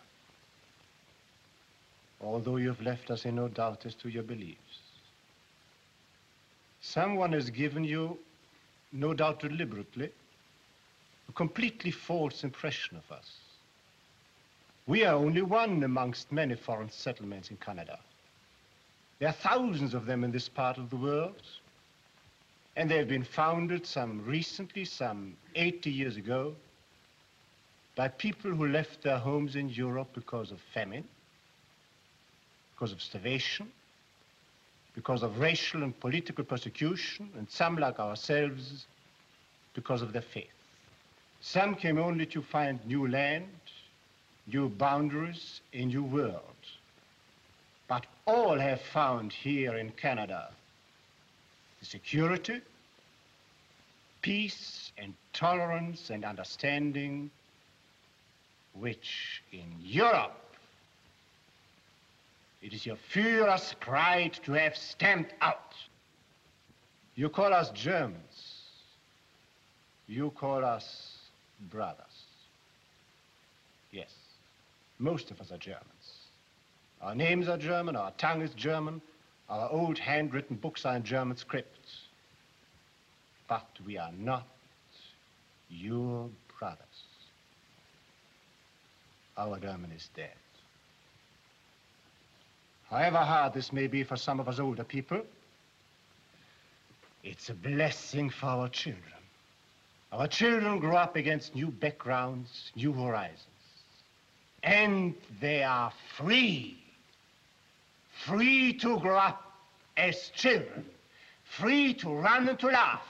Although you've left us in no doubt as to your beliefs. Someone has given you, no doubt deliberately, a completely false impression of us. We are only one amongst many foreign settlements in Canada. There are thousands of them in this part of the world. And they've been founded some recently, some 80 years ago, by people who left their homes in Europe because of famine, because of starvation, because of racial and political persecution, and some, like ourselves, because of their faith. Some came only to find new land, new boundaries, a new world. But all have found here in Canada the security, peace and tolerance and understanding which in Europe it is your furious pride to have stamped out. You call us Germans. You call us brothers. Yes, most of us are Germans. Our names are German, our tongue is German, our old handwritten books are in German scripts. But we are not your brothers. Our German is dead. However hard this may be for some of us older people, it's a blessing for our children. Our children grow up against new backgrounds, new horizons. And they are free. Free to grow up as children. Free to run and to laugh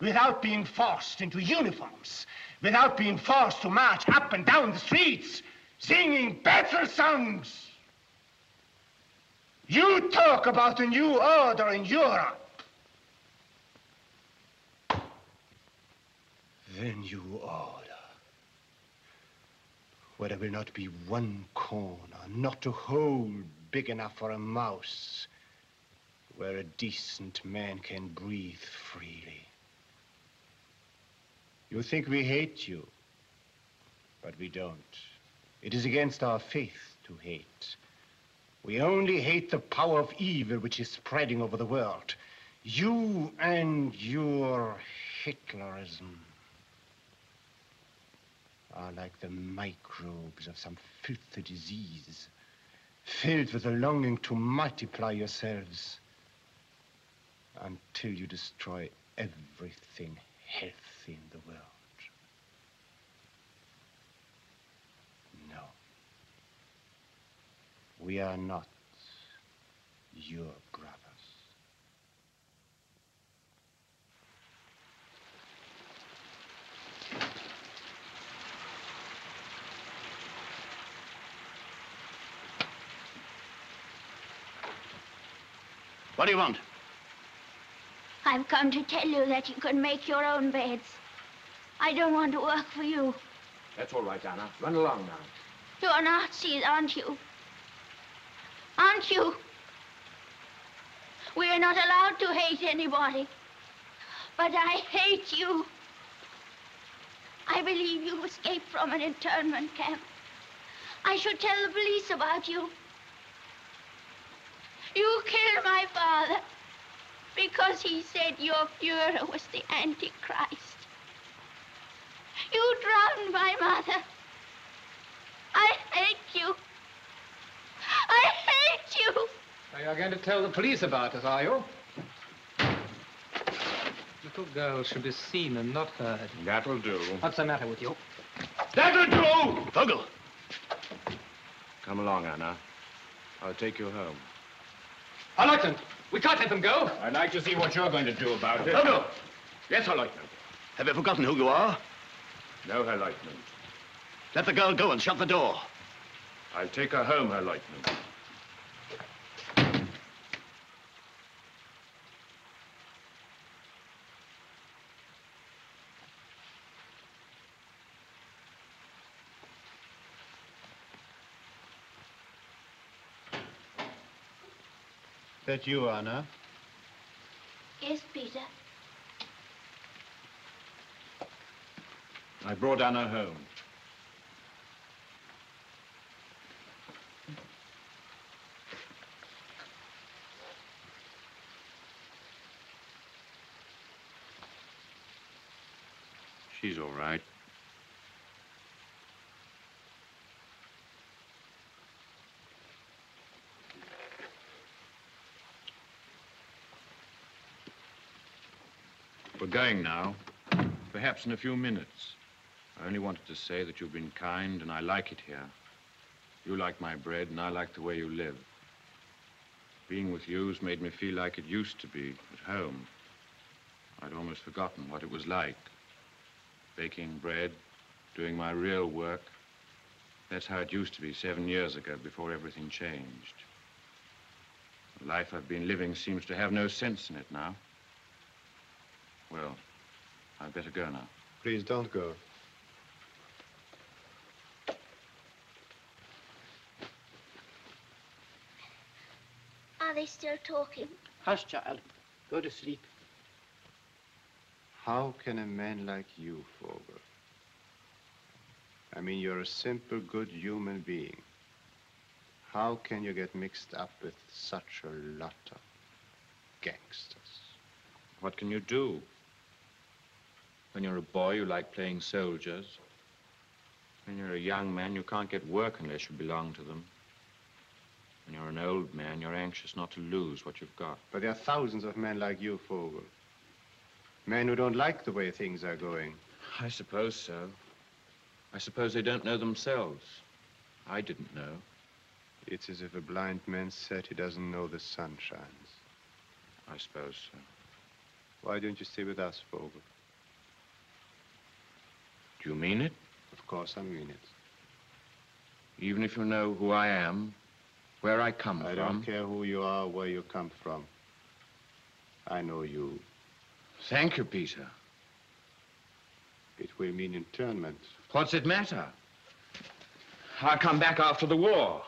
without being forced into uniforms, without being forced to march up and down the streets singing battle songs. You talk about a new order in Europe. The new order. Where there will not be one corner, not a hole big enough for a mouse, where a decent man can breathe freely. You think we hate you, but we don't. It is against our faith to hate. We only hate the power of evil which is spreading over the world. You and your Hitlerism are like the microbes of some filthy disease, filled with a longing to multiply yourselves until you destroy everything healthy in the world. We are not your brothers. What do you want? I've come to tell you that you can make your own beds. I don't want to work for you. That's all right, Anna. Run along now. You're Nazis, aren't you? Aren't you? We're not allowed to hate anybody. But I hate you. I believe you escaped from an internment camp. I should tell the police about you. You killed my father because he said your Fuhrer was the Antichrist. You drowned my mother. I hate you. I hate you. So you're going to tell the police about us, are you? Little girls should be seen and not heard. That'll do. What's the matter with you? That'll do! Vogel! Come along, Anna. I'll take you home. Herr Leutnant, we can't let them go. I'd like to see what you're going to do about it. Vogel! Yes, Herr Leutnant. Have you forgotten who you are? No, Herr Leutnant. Let the girl go and shut the door. I'll take her home, Herr Leutnant. That you, Anna? Yes, Peter. I brought Anna home. She's all right. Going now. Perhaps in a few minutes. I only wanted to say that you've been kind and I like it here. You like my bread and I like the way you live. Being with you's made me feel like it used to be at home. I'd almost forgotten what it was like. Baking bread, doing my real work. That's how it used to be seven years ago before everything changed. The life I've been living seems to have no sense in it now. Well, I'd better go now. Please don't go. Are they still talking? Hush, child. Go to sleep. How can a man like you, Vogel? I mean, you're a simple, good human being. How can you get mixed up with such a lot of gangsters? What can you do? When you're a boy, you like playing soldiers. When you're a young man, you can't get work unless you belong to them. When you're an old man, you're anxious not to lose what you've got. But there are thousands of men like you, Vogel. Men who don't like the way things are going. I suppose so. I suppose they don't know themselves. I didn't know. It's as if a blind man said he doesn't know the sun shines. I suppose so. Why don't you stay with us, Vogel? Do you mean it? Of course I mean it. Even if you know who I am, where I come I from? I don't care who you are, where you come from. I know you. Thank you, Peter. It will mean internment. What's it matter? I'll come back after the war.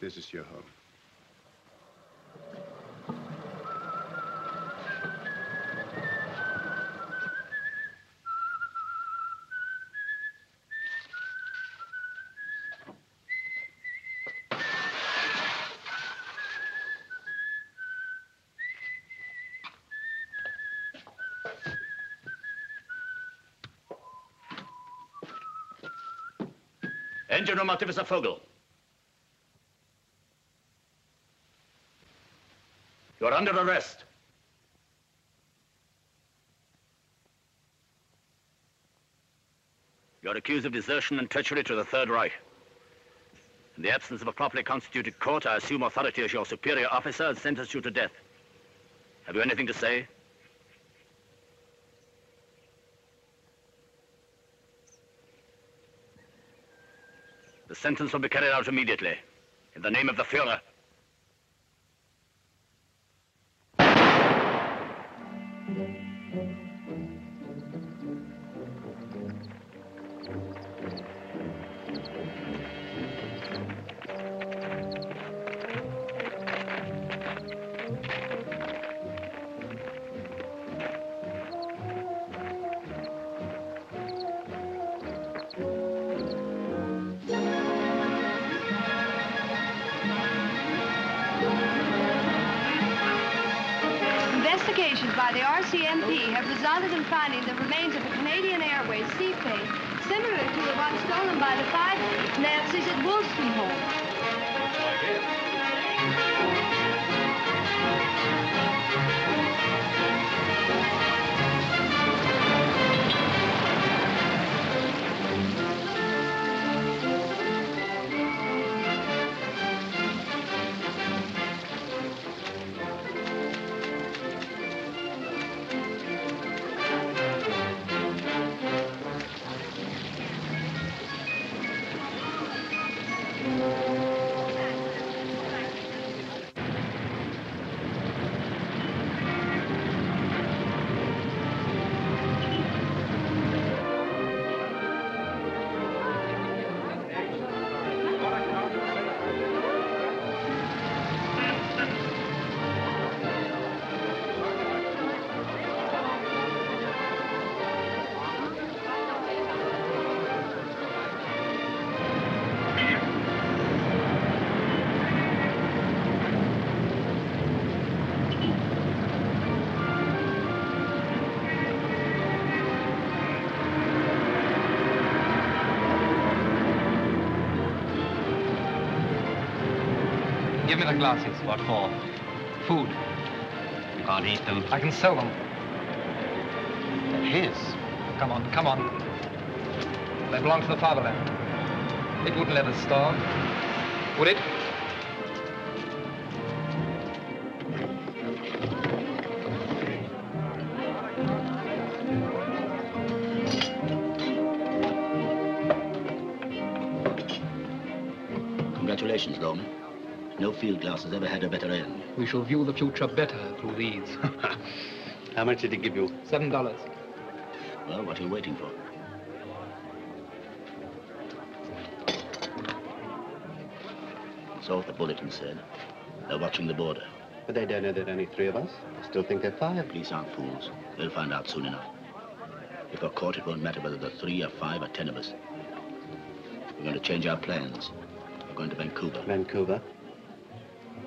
This is your home. Engine room Artificer Vogel. You're under arrest. You're accused of desertion and treachery to the Third Reich. In the absence of a properly constituted court, I assume authority as your superior officer and sentence you to death. Have you anything to say? The sentence will be carried out immediately. In the name of the Fuhrer. The glasses. What for? Food. You can't eat them. I can sell them. They're his. Come on, come on. They belong to the fatherland. It wouldn't let us starve. Would it? No has ever had a better end. We shall view the future better through these. How much did he give you? Seven dollars. Well, what are you waiting for? That's all the bulletin said. They're watching the border. But they don't know there are only three of us. They still think they're five. Police aren't fools. They'll find out soon enough. If we're caught, it won't matter whether there are three or five or ten of us. We're going to change our plans. We're going to Vancouver. Vancouver?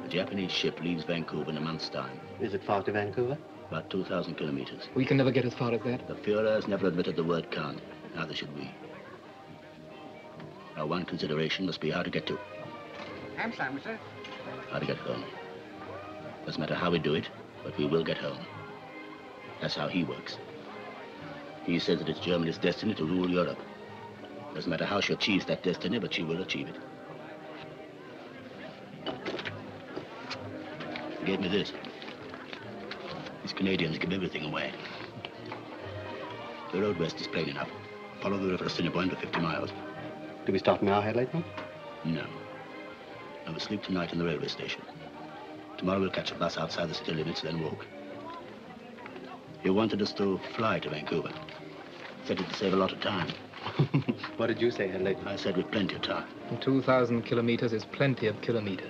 The Japanese ship leaves Vancouver in a month's time. Is it far to Vancouver? About 2,000 kilometers. We can never get as far as that. The Fuhrer has never admitted the word can't. Neither should we. Our one consideration must be how to get to, Ham sandwich, sir. how to get home. Doesn't matter how we do it, but we will get home. That's how he works. He says that it's Germany's destiny to rule Europe. Doesn't matter how she achieves that destiny, but she will achieve it. He gave me this. These Canadians give everything away. The road west is plain enough. Follow the river Assiniboine for 50 miles. Do we start in our head later? No. I will sleep tonight in the railway station. Tomorrow we'll catch a bus outside the city limits, then walk. You wanted us to fly to Vancouver. Said it'd save a lot of time. what did you say, Herr Leutnant? I said with plenty of time. 2,000 kilometers is plenty of kilometers.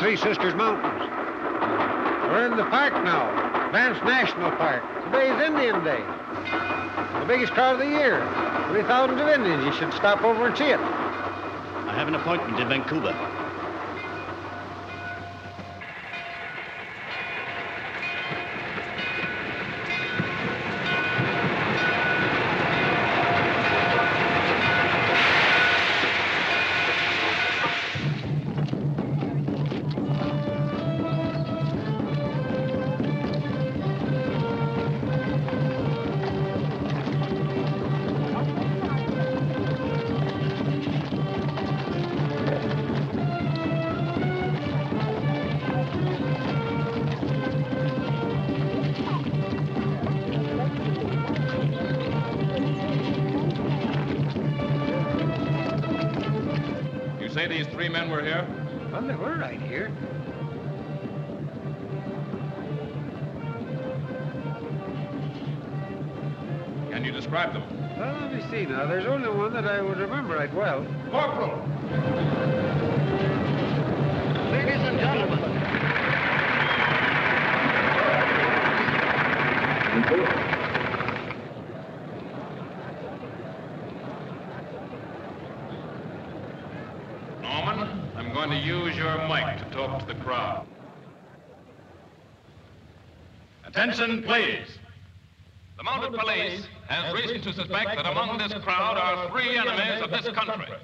Three Sisters Mountains. We're in the park now, Banff National Park. Today's Indian Day. The biggest crowd of the year. Three thousands of Indians. You should stop over and see it. I have an appointment in Vancouver. You say these three men were here? Well, they were right here. Can you describe them? Well, let me see now. There's only one that I would remember right well. Corporal! Ladies and gentlemen. Norman, I'm going to use your mic to talk to the crowd. Attention, please. The mounted police has reason to suspect that among this crowd are three enemies of this country.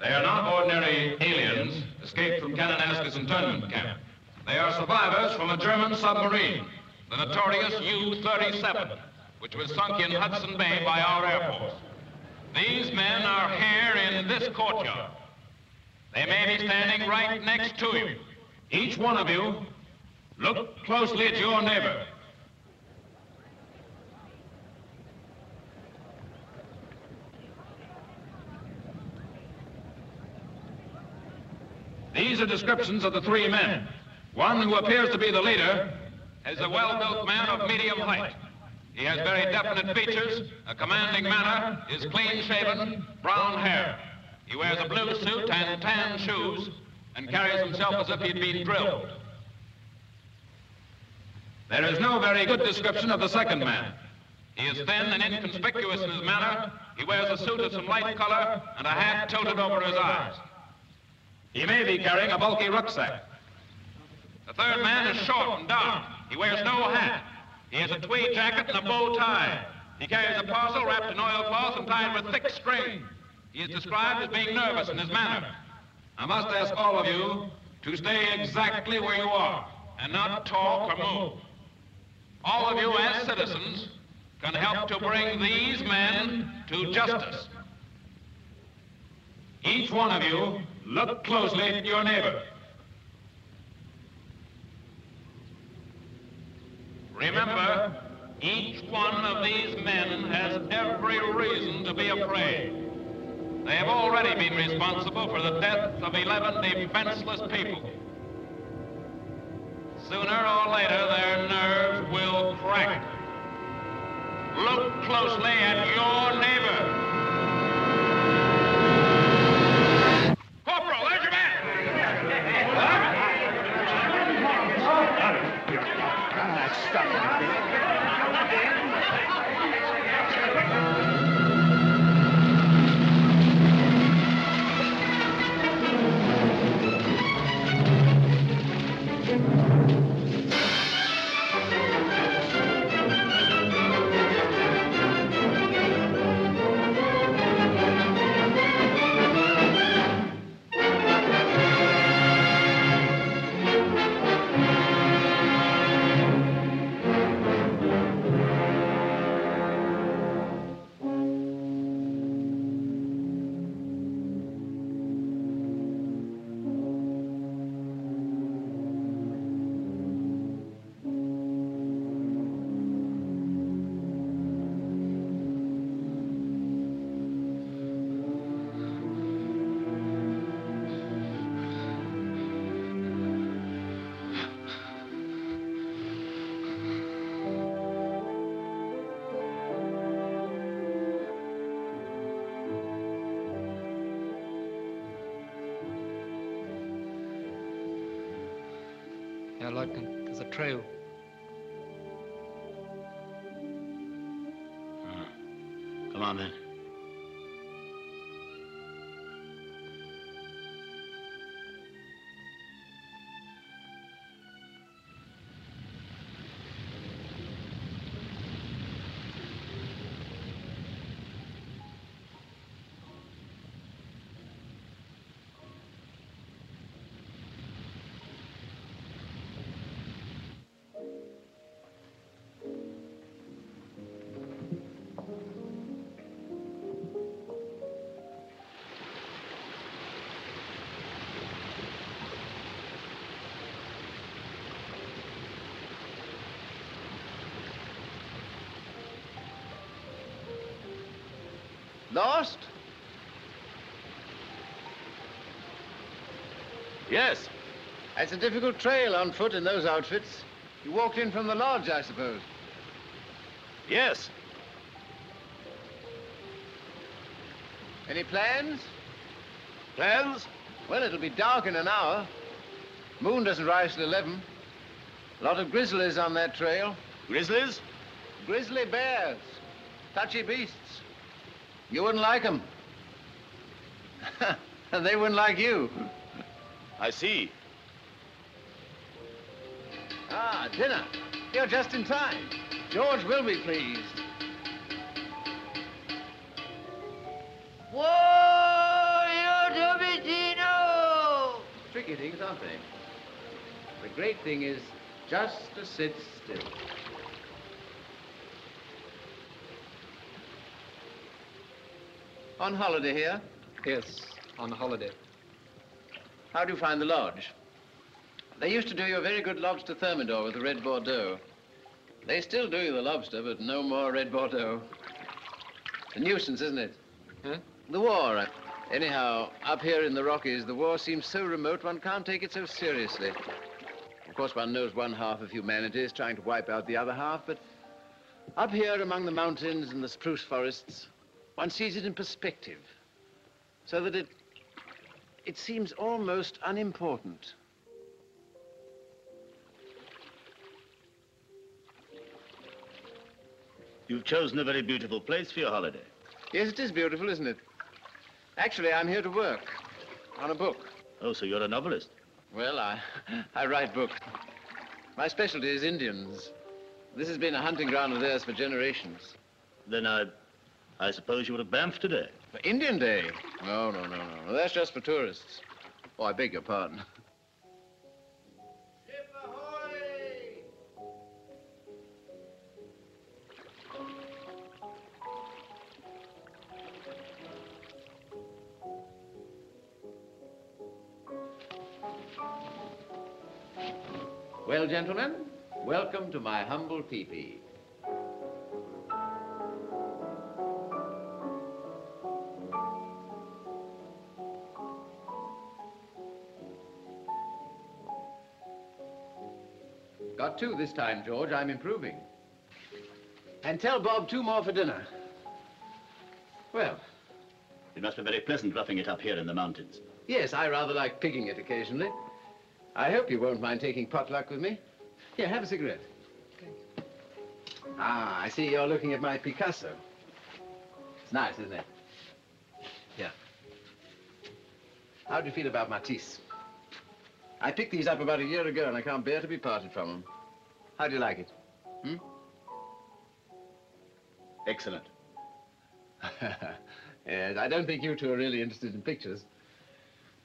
They are not ordinary aliens escaped from Kananaskis internment camp. They are survivors from a German submarine, the notorious U-37, which was sunk in Hudson Bay by our Air Force. These men are here in this courtyard. They may be standing right next to you. Each one of you, look closely at your neighbor. These are descriptions of the three men. One who appears to be the leader is a well-built man of medium height. He has very definite features, a commanding manner, is clean-shaven, brown hair. He wears a blue suit and tan shoes and carries himself as if he'd been drilled. There is no very good description of the second man. He is thin and inconspicuous in his manner. He wears a suit of some light color and a hat tilted over his eyes. He may be carrying a bulky rucksack. The third man is short and dark. He wears no hat. He has a tweed jacket and a bow tie. He carries a parcel wrapped in oilcloth and tied with thick string. He is described as being nervous in his manner. I must ask all of you to stay exactly where you are and not talk or move. All of you as citizens can help to bring these men to justice. Each one of you look closely at your neighbor. Remember, each one of these men has every reason to be afraid. They have already been responsible for the death of 11 defenseless people sooner or later their nerves will crack. Look closely at your neighbor. Stop it. Trail. Come on, then. Lost? Yes. It's a difficult trail on foot in those outfits. You walked in from the lodge, I suppose. Yes. Any plans? Plans? Well, it'll be dark in an hour. Moon doesn't rise till 11. A lot of grizzlies on that trail. Grizzlies? Grizzly bears. Touchy beasts. You wouldn't like them. and they wouldn't like you. I see. Ah, dinner. You're just in time. George will be pleased. Whoa, you Domitino! Tricky things, aren't they? The great thing is just to sit still. On holiday here? Yes, on holiday. How do you find the lodge? They used to do you a very good lobster thermidor with the red Bordeaux. They still do you the lobster, but no more red Bordeaux. A nuisance, isn't it? Huh? The war. uh, Anyhow, up here in the Rockies, the war seems so remote one can't take it so seriously. Of course, one knows one half of humanity is trying to wipe out the other half, but up here among the mountains and the spruce forests, one sees it in perspective, so that it, it seems almost unimportant. You've chosen a very beautiful place for your holiday. Yes, it is beautiful, isn't it? Actually, I'm here to work on a book. Oh, so you're a novelist? Well, I, I write books. My specialty is Indians. This has been a hunting ground of theirs for generations. Then I, I suppose you were at Banff today. For Indian Day? No, no, no, no. That's just for tourists. Oh, I beg your pardon. Ship ahoy! Well, gentlemen, welcome to my humble teepee. Got two this time, George. I'm improving. And tell Bob two more for dinner. Well, It must be very pleasant roughing it up here in the mountains. yes, I rather like pigging it occasionally. I hope you won't mind taking potluck with me. Here, have a cigarette. Ah, I see you're looking at my Picasso. It's nice, isn't it? Yeah. How do you feel about Matisse? I picked these up about a year ago, and I can't bear to be parted from them. How do you like it? Hmm? Excellent. yes, I don't think you two are really interested in pictures.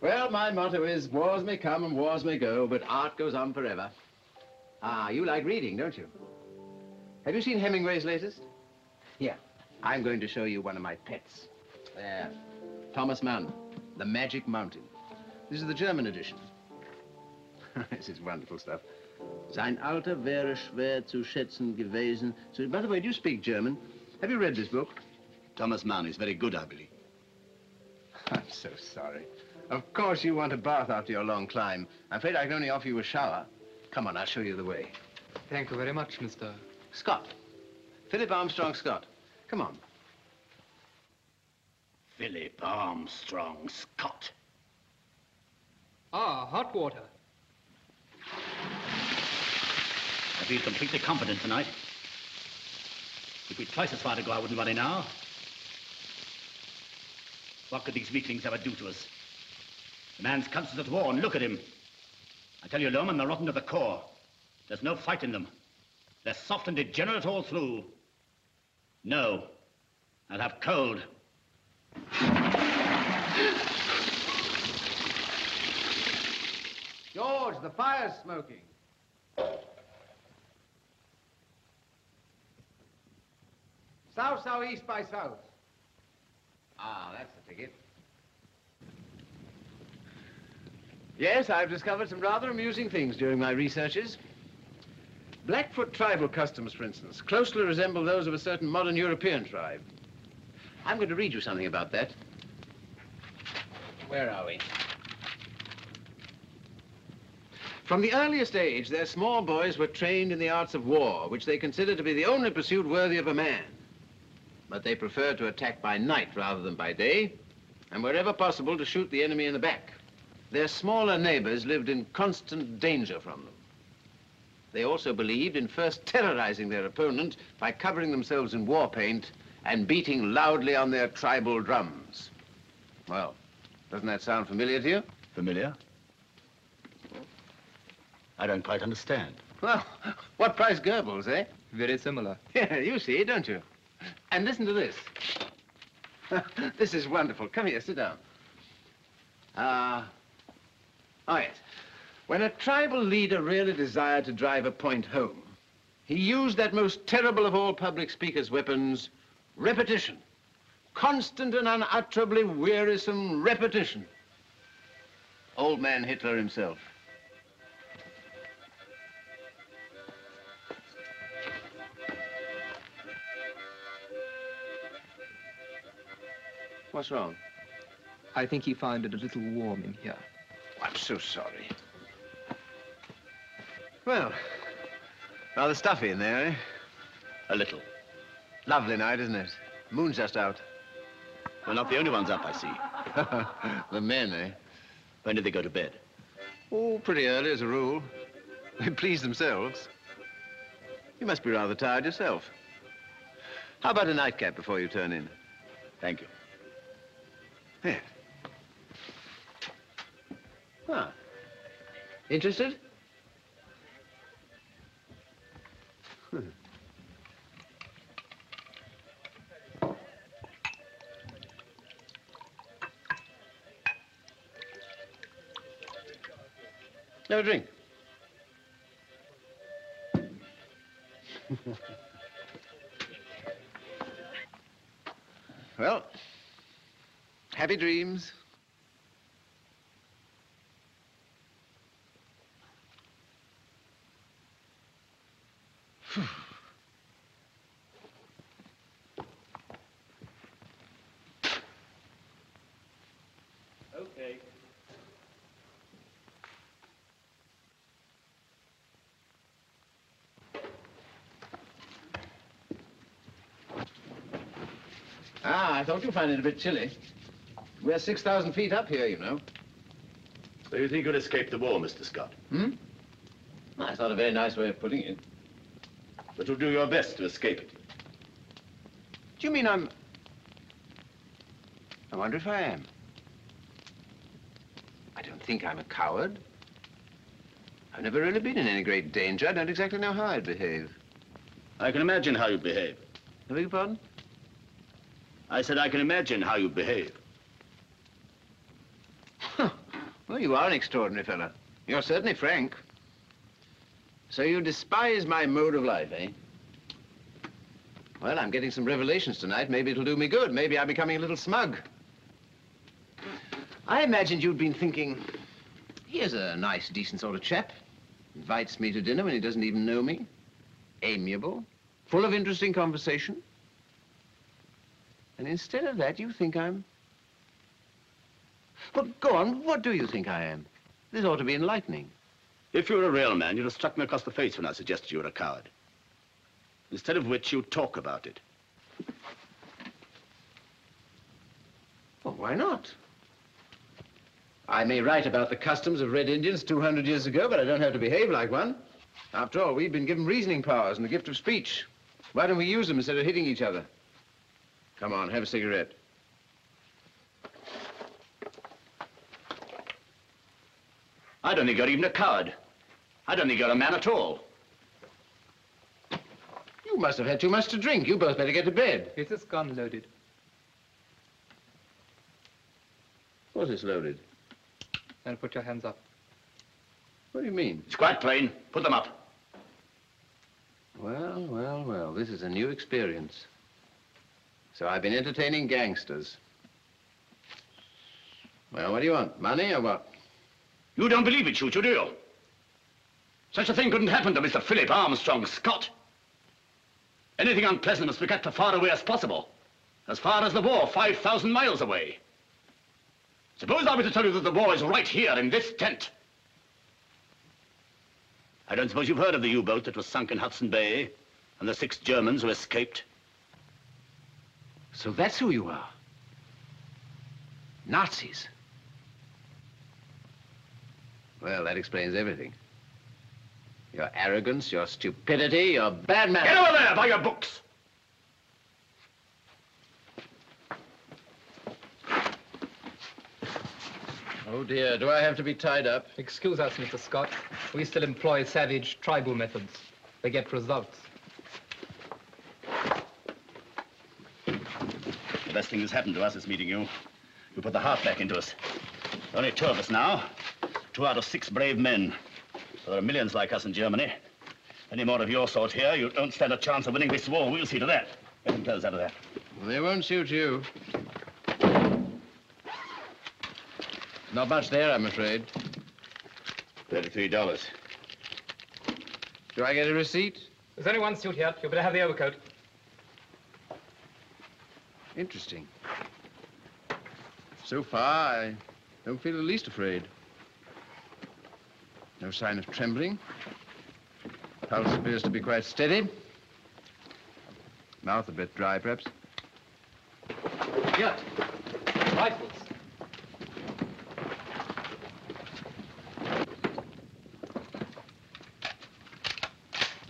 Well, my motto is wars may come and wars may go, but art goes on forever. Ah, you like reading, don't you? Have you seen Hemingway's latest? Here, I'm going to show you one of my pets. There, Thomas Mann, The Magic Mountain. This is the German edition. this is wonderful stuff. Sein Alter wäre schwer zu schätzen gewesen. So, by the way, do you speak German? Have you read this book? Thomas Mann is very good, I believe. I'm so sorry. Of course you want a bath after your long climb. I'm afraid I can only offer you a shower. Come on, I'll show you the way. Thank you very much, Mr. Scott. Philip Armstrong Scott. Come on. Philip Armstrong Scott. Ah, hot water. Feel completely confident tonight. If we'd twice as far to go, I wouldn't worry now. What could these weaklings ever do to us? The man's conscience at war, and look at him. I tell you, Lohrmann, they're rotten to the core. There's no fight in them. They're soft and degenerate all through. No, I'll have cold. George, the fire's smoking. South, southeast by south. Ah, that's the ticket. Yes, I've discovered some rather amusing things during my researches. Blackfoot tribal customs, for instance, closely resemble those of a certain modern European tribe. I'm going to read you something about that. Where are we? From the earliest age, their small boys were trained in the arts of war, which they considered to be the only pursuit worthy of a man. But they preferred to attack by night rather than by day, and wherever possible to shoot the enemy in the back. Their smaller neighbors lived in constant danger from them. They also believed in first terrorizing their opponent by covering themselves in war paint and beating loudly on their tribal drums. Well, doesn't that sound familiar to you? Familiar? I don't quite understand. Well, what price Goebbels, eh? Very similar. Yeah, you see, don't you? And listen to this. this is wonderful. Come here, sit down. Ah, oh yes. When a tribal leader really desired to drive a point home, he used that most terrible of all public speakers' weapons, repetition. Constant and unutterably wearisome repetition. Old man Hitler himself. What's wrong? I think he found it a little warm in here. I'm so sorry. Well, rather stuffy in there, eh? A little. Lovely night, isn't it? Moon's just out. We're not the only ones up, I see. the men, eh? When did they go to bed? Oh, pretty early as a rule. They please themselves. You must be rather tired yourself. How about a nightcap before you turn in? Thank you. Here. Ah. Interested? Hmm. A drink. well, happy dreams. Okay. Ah, I thought you'd find it a bit chilly. We're 6,000 feet up here, you know. So you think you'll escape the war, Mr. Scott? Hmm? That's not a very nice way of putting it. But you'll do your best to escape it. Do you mean I'm... I wonder if I am. I don't think I'm a coward. I've never really been in any great danger. I don't exactly know how I'd behave. I can imagine how you'd behave. I beg your pardon? I said I can imagine how you'd behave. Well, you are an extraordinary fellow. You're certainly frank. So you despise my mode of life, eh? Well, I'm getting some revelations tonight. Maybe it'll do me good. Maybe I'm becoming a little smug. I imagined you'd been thinking, here's a nice, decent sort of chap. Invites me to dinner when he doesn't even know me. Amiable. Full of interesting conversation. And instead of that, you think I'm... Well, go on. What do you think I am? This ought to be enlightening. If you were a real man, you'd have struck me across the face when I suggested you were a coward. Instead of which, you talk about it. Well, why not? I may write about the customs of Red Indians 200 years ago, but I don't have to behave like one. After all, we've been given reasoning powers and the gift of speech. Why don't we use them instead of hitting each other? Come on, have a cigarette. I don't think you're even a coward. I don't think you're a man at all. You must have had too much to drink. You both better get to bed. Is this gun loaded? What is loaded? Then put your hands up. What do you mean? It's quite plain. Put them up. Well, well, well, this is a new experience. So I've been entertaining gangsters. Well, what do you want? Money or what? You don't believe it, Choo-Choo, do you? Such a thing couldn't happen to Mr. Philip Armstrong Scott. Anything unpleasant must be kept as far away as possible. As far as the war, 5,000 miles away. Suppose I were to tell you that the war is right here in this tent. I don't suppose you've heard of the U-boat that was sunk in Hudson Bay and the six Germans who escaped. So that's who you are. Nazis. Well, that explains everything. Your arrogance, your stupidity, your bad manners. Get over there by your books! Oh, dear. Do I have to be tied up? Excuse us, Mr. Scott. We still employ savage tribal methods. They get results. The best thing that's happened to us is meeting you. You put the heart back into us. Only two of us now. Two out of six brave men. There are millions like us in Germany. Any more of your sort here, you don't stand a chance of winning this war. We'll see to that. Get them clothes out of there. They won't suit you. Not much there, I'm afraid. Thirty-three dollars. Do I get a receipt? There's only one suit here. You better have the overcoat. Interesting. So far, I don't feel the least afraid. No sign of trembling. Pulse appears to be quite steady. Mouth a bit dry, perhaps. Here. Rifles.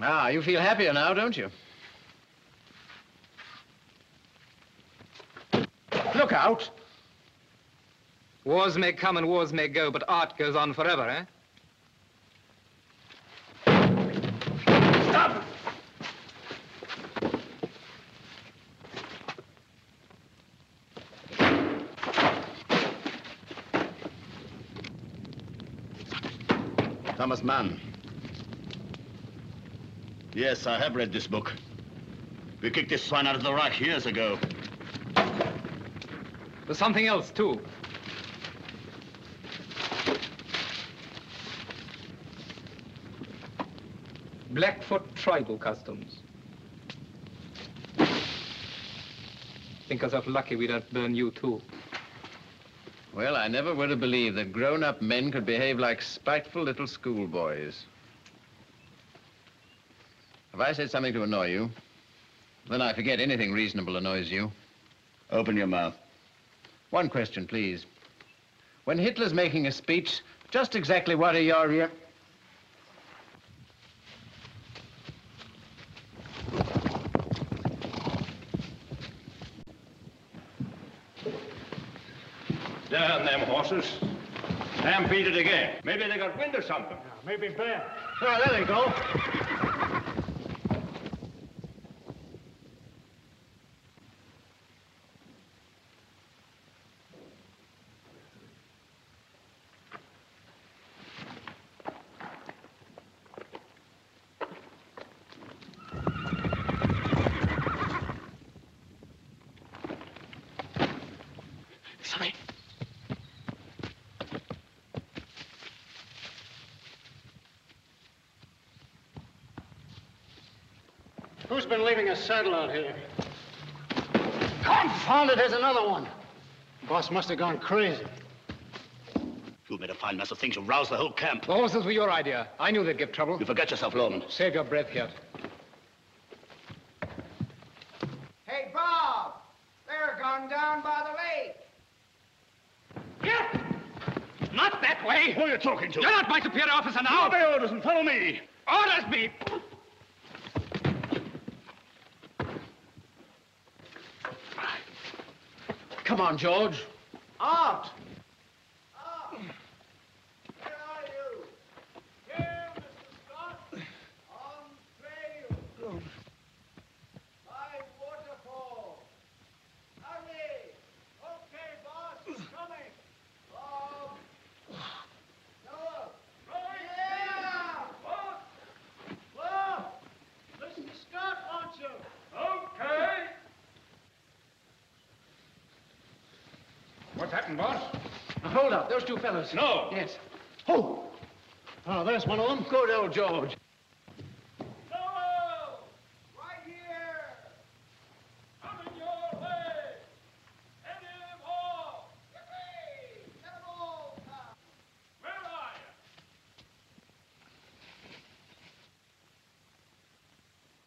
Ah, you feel happier now, don't you? Look out! Wars may come and wars may go, but art goes on forever, eh? Thomas Mann. Yes, I have read this book. We kicked this swine out of the Reich years ago. There's something else, too. Blackfoot tribal customs. Think yourself lucky we don't burn you, too. Well, I never would have believed that grown-up men could behave like spiteful little schoolboys. Have I said something to annoy you? Then I forget anything reasonable annoys you. Open your mouth. One question, please. When Hitler's making a speech, just exactly what are your... Damn them horses. Stampeded again. Maybe they got wind or something. Maybe bad. There they go. Been leaving a saddle out here? Confound it, there's another one. Boss must have gone crazy. You made a fine mess of things. You roused the whole camp. The horses were your idea. I knew they'd give trouble. You forget yourself, Lohrmann. Save your breath, Hirth. Hey, Bob! They're gone down by the lake. Not that way. Who are you talking to? You're not my superior officer now. Obey orders and follow me. orders me. Come on, George. Art! What's happened, boss? Hold up, those two fellows. No. Yes. Oh! Oh, there's one of them. Good old George.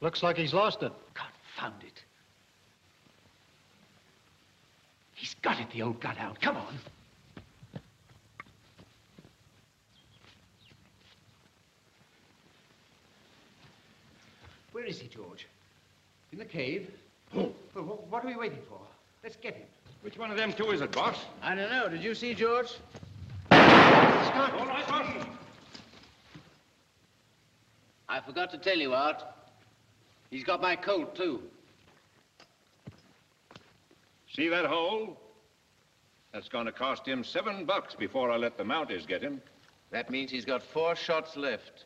Looks like he's lost it. Confound it. He's got it, the old godhound. Come on. Where is he, George? In the cave? Oh. Well, what are we waiting for? Let's get him. Which one of them two is it, boss? I don't know. Did you see George? Scott. All right, boss. I forgot to tell you, Art. He's got my coat, too. See that hole? That's going to cost him seven bucks before I let the Mounties get him. That means he's got four shots left.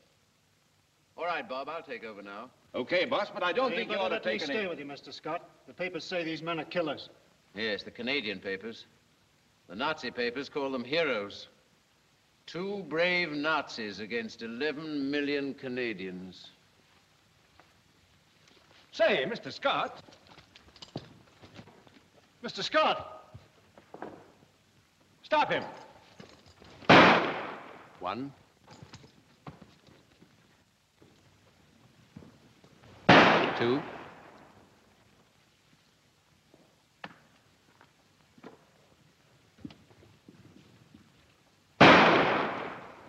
All right, Bob, I'll take over now. Okay, boss, but I don't Hey, think you ought to let me stay any... with you, Mr. Scott. The papers say these men are killers. Yes, the Canadian papers. The Nazi papers call them heroes. Two brave Nazis against 11 million Canadians. Say, Mr. Scott. Mr. Scott! Stop him. One. Two.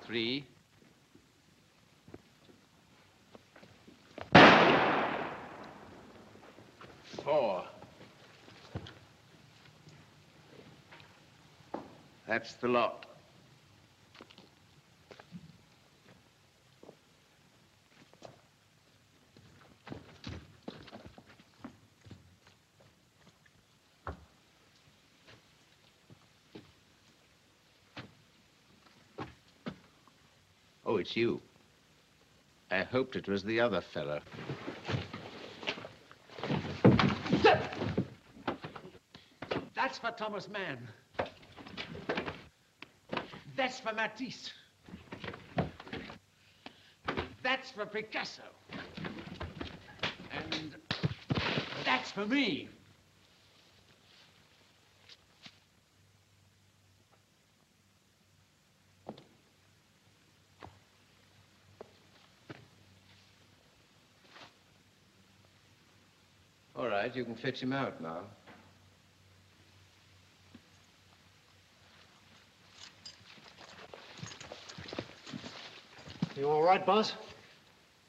Three. Four. That's the lot. Oh, it's you. I hoped it was the other fellow. That's for Thomas Mann. That's for Matisse. That's for Picasso. And that's for me. All right, you can fetch him out now. You all right, boss?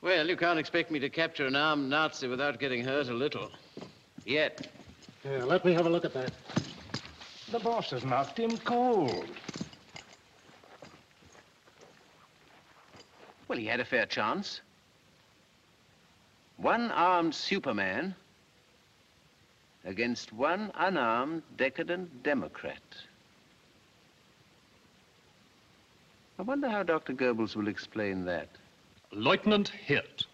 Well, you can't expect me to capture an armed Nazi without getting hurt a little. Yet. Yeah, let me have a look at that. The boss has knocked him cold. Well, he had a fair chance. One armed Superman against one unarmed, decadent Democrat. I wonder how Dr. Goebbels will explain that. Lieutenant Hirth,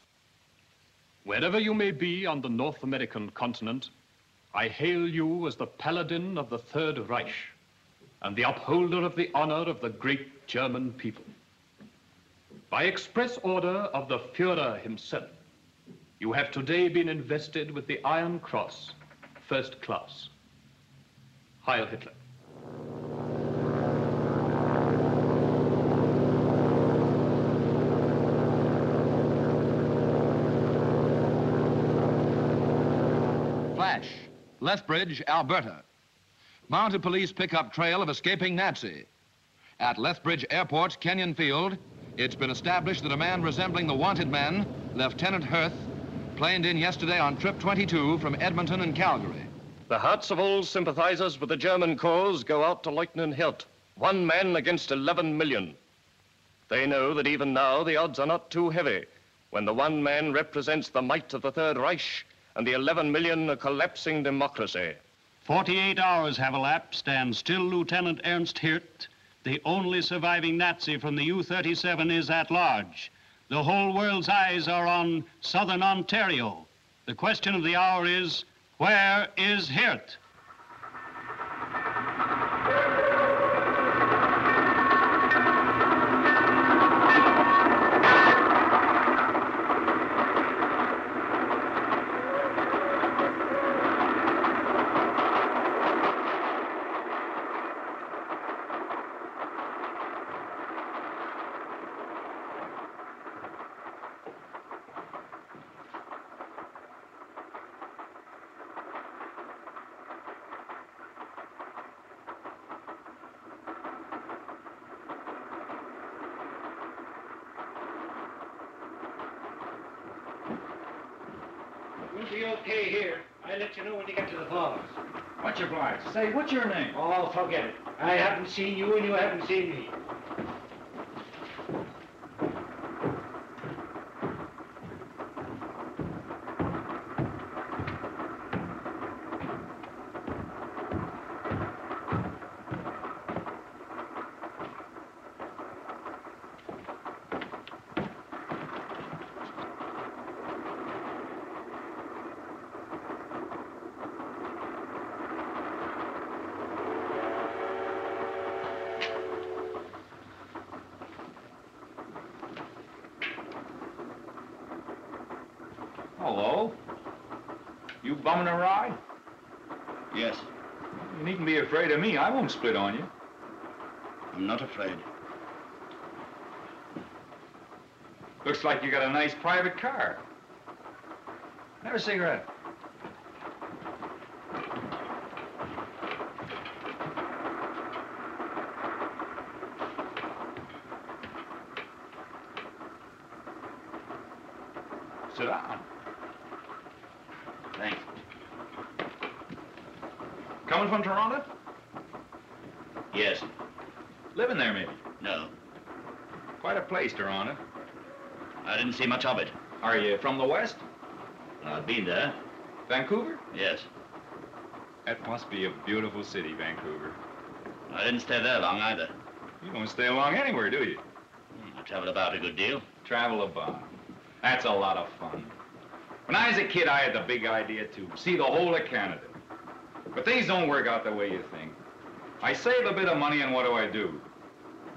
wherever you may be on the North American continent, I hail you as the paladin of the Third Reich and the upholder of the honor of the great German people. By express order of the Fuhrer himself, you have today been invested with the Iron Cross, first class. Heil Hitler. Lethbridge, Alberta. Mounted police pick up trail of escaping Nazi. At Lethbridge Airport's Kenyon Field, It's been established that a man resembling the wanted man, Lieutenant Hirth, planed in yesterday on trip 22 from Edmonton and Calgary. The hearts of all sympathizers with the German cause go out to Lieutenant Hirth, one man against 11 million. They know that even now the odds are not too heavy when the one man represents the might of the Third Reich and the 11 million a collapsing democracy. 48 hours have elapsed, and still Lieutenant Ernst Hirth, the only surviving Nazi from the U-37, is at large. The whole world's eyes are on southern Ontario. The question of the hour is, where is Hirth? We'll be okay here. I'll let you know when you get to the falls. Much obliged. Say, what's your name? Oh, forget it. I haven't seen you and you haven't seen me. Hello. You bumming a ride? Yes. You needn't be afraid of me. I won't split on you. I'm not afraid. Looks like you got a nice private car. Have a cigarette. Sit down. Thanks. Coming from Toronto? Yes. Living there, maybe? No. Quite a place, Toronto. I didn't see much of it. Are you from the West? I've been there. Vancouver? Yes. That must be a beautiful city, Vancouver. I didn't stay there long either. You don't stay long anywhere, do you? Hmm, I traveled about a good deal. Travel about. That's a lot of fun. When I was a kid, I had the big idea to see the whole of Canada. But things don't work out the way you think. I save a bit of money, and what do I do?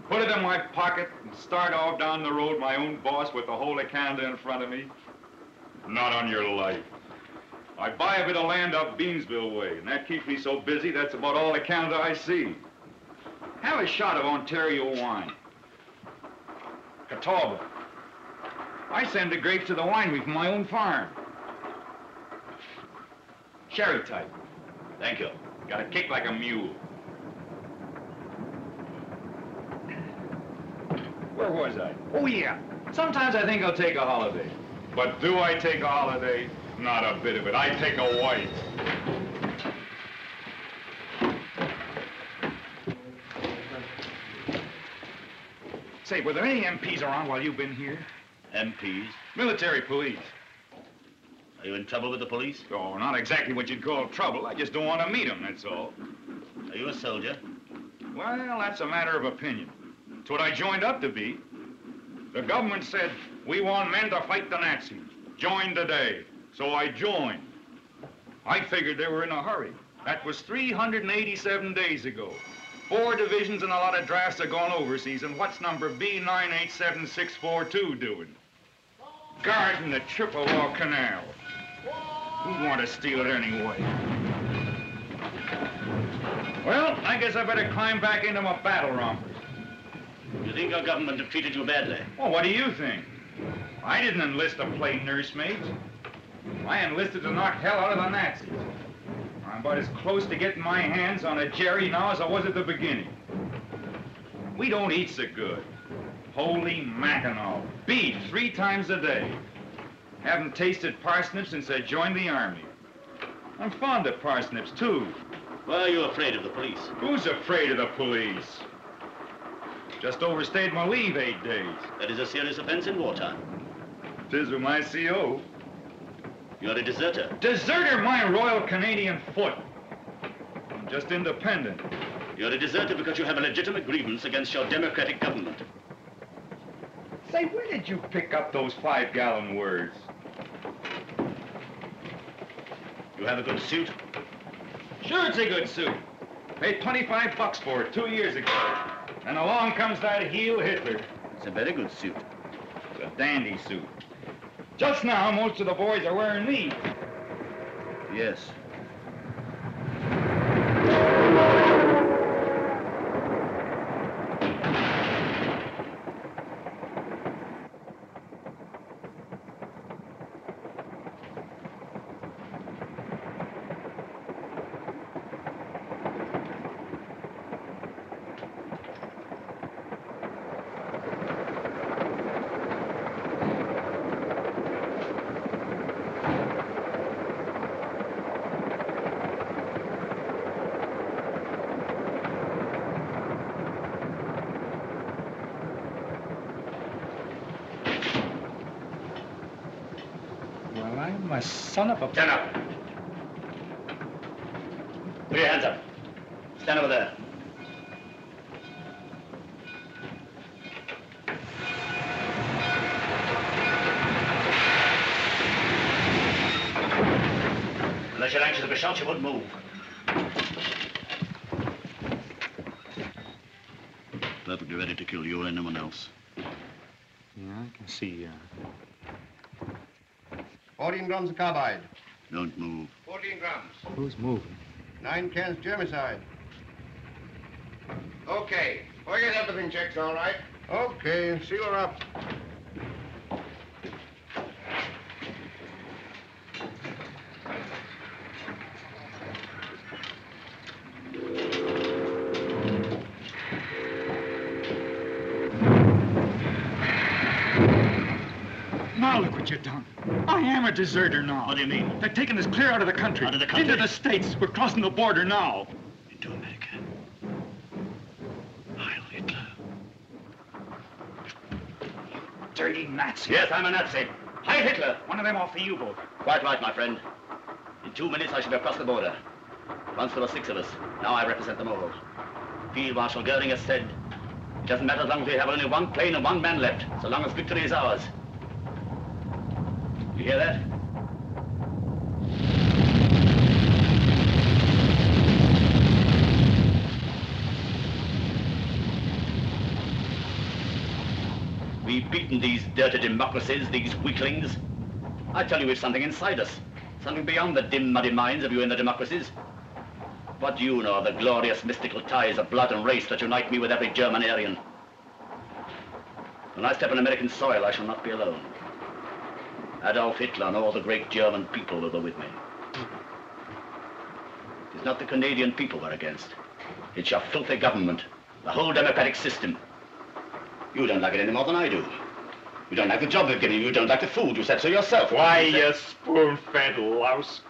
Put it in my pocket and start off down the road, my own boss, with the whole of Canada in front of me? Not on your life. I buy a bit of land up Beamsville way, and that keeps me so busy, that's about all the Canada I see. Have a shot of Ontario wine. Catawba. I send the grapes to the winery from my own farm. Sherry type. Thank you. Got a kick like a mule. Where was I? Oh, yeah. Sometimes I think I'll take a holiday. But do I take a holiday? Not a bit of it. I take a wife. Say, were there any MPs around while you've been here? MPs? Military police. Are you in trouble with the police? Oh, not exactly what you'd call trouble. I just don't want to meet them, that's all. Are you a soldier? Well, that's a matter of opinion. It's what I joined up to be. The government said, we want men to fight the Nazis. Join today. So I joined. I figured they were in a hurry. That was 387 days ago. Four divisions and a lot of drafts have gone overseas, and what's number B987642 doing? Guarding the Chippewa Canal. Who'd want to steal it anyway? Well, I guess I better climb back into my battle rompers. You think our government have treated you badly? Well, what do you think? I didn't enlist to play nursemaid. I enlisted to knock hell out of the Nazis. I'm about as close to getting my hands on a Jerry now as I was at the beginning. We don't eat so good. Holy Mackinaw. Beef three times a day. Haven't tasted parsnips since I joined the army. I'm fond of parsnips, too. Why are you afraid of the police? Who's afraid of the police? Just overstayed my leave eight days. That is a serious offense in wartime. Tis with my CO. You're a deserter. Deserter my Royal Canadian foot. I'm just independent. You're a deserter because you have a legitimate grievance against your democratic government. Say, where did you pick up those five-gallon words? You have a good suit? Sure, it's a good suit. Paid 25 bucks for it two years ago. And along comes that heel Hitler. It's a very good suit. It's a dandy suit. Just now, most of the boys are wearing these. Yes. Well, I'm son of a... Stand up. Put your hands up. Stand over there. Unless you're anxious to be shot, you wouldn't move. Perfectly ready to kill you or anyone else. Yeah, I can see, uh... 14 grams of carbide. Don't move. 14 grams. Who's moving? Nine cans germicide. Okay. We'll get everything checked, all right? Okay. Seal her up. Now look what you've done. I am a deserter now. What do you mean? They're taking us clear out of the country. Out of the country? Into the States. We're crossing the border now. Into America. Heil Hitler. Dirty Nazi. Yes, I'm a Nazi. Heil Hitler. One of them off the U-boat. Quite right, my friend. In two minutes, I shall be across the border. Once there were six of us. Now I represent them all. Field Marshal Goering has said, it doesn't matter as long as we have only one plane and one man left, so long as victory is ours. You hear that? We've beaten these dirty democracies, these weaklings. I tell you, we've something inside us. Something beyond the dim, muddy minds of you in the democracies. What do you know of the glorious mystical ties of blood and race that unite me with every German Aryan? When I step on American soil, I shall not be alone. Adolf Hitler and all the great German people will go with me. It's not the Canadian people we're against. It's your filthy government, the whole democratic system. You don't like it any more than I do. You don't like the job they've given you. You don't like the food. You said so yourself. Why, You you spoon-fed louse.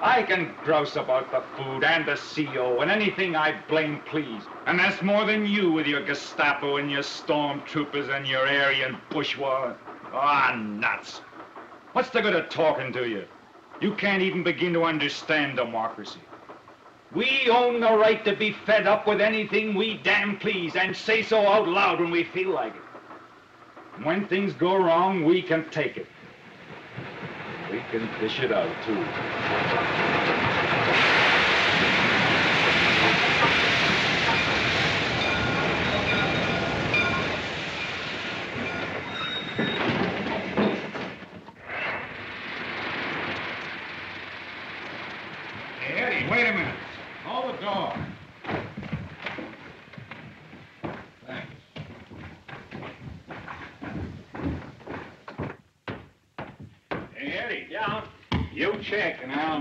I can grouse about the food and the CO and anything I blame please. And that's more than you with your Gestapo and your stormtroopers and your Aryan bourgeois. Ah, nuts. What's the good of talking to you? You can't even begin to understand democracy. We own the right to be fed up with anything we damn please and say so out loud when we feel like it. And when things go wrong, we can take it. We can dish it out, too.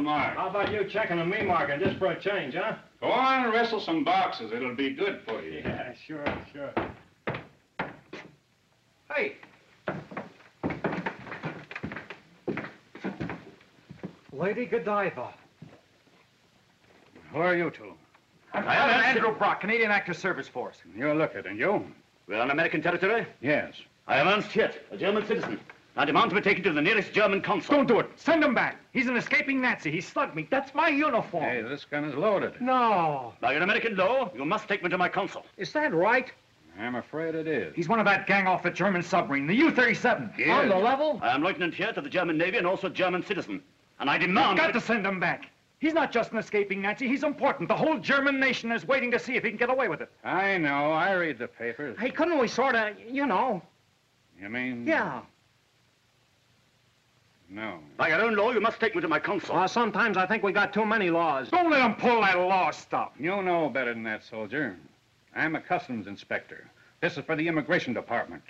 mark. How about you checking the me market just for a change, huh? Go on and wrestle some boxes. It'll be good for you. Yeah, sure, sure. Hey. Lady Godiva. Who are you two? I'm well, Andrew. Brock, Canadian Active Service Force. You're looking, and you? We're on American territory? Yes. I am Ernst Hirth, a German citizen. I demand to be taken to the nearest German consul. Don't do it. Send him back. He's an escaping Nazi. He slugged me. That's my uniform. Hey, this gun is loaded. No. By an American law, you must take me to my consul. Is that right? I'm afraid it is. He's one of that gang off the German submarine, the U-37. On the level? I am Lieutenant Hirth of the German Navy and also a German citizen. And I demand... You've got to send him back. He's not just an escaping Nazi. He's important. The whole German nation is waiting to see if he can get away with it. I know. I read the papers. Hey, couldn't we sort of, you know? You mean? Yeah. No. By your own law, you must take me to my consul. Well, sometimes I think we got too many laws. Don't let him pull that law stuff. You know better than that, soldier. I'm a customs inspector. This is for the immigration department.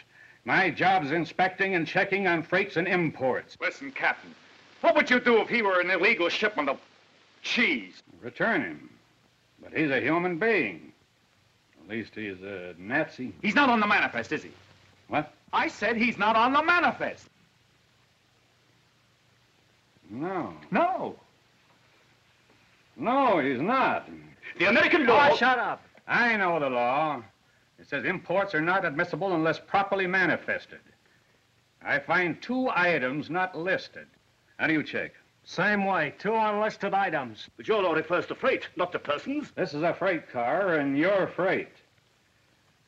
My job's inspecting and checking on freights and imports. Listen, Captain, what would you do if he were an illegal shipment of cheese? Return him. But he's a human being. At least he's a Nazi. He's not on the manifest, is he? What? I said he's not on the manifest. No. No. No, he's not. The American law... Oh, shut up. I know the law. It says imports are not admissible unless properly manifested. I find two items not listed. How do you check? Same way, two unlisted items. But your law refers to freight, not to persons. This is a freight car, and your freight.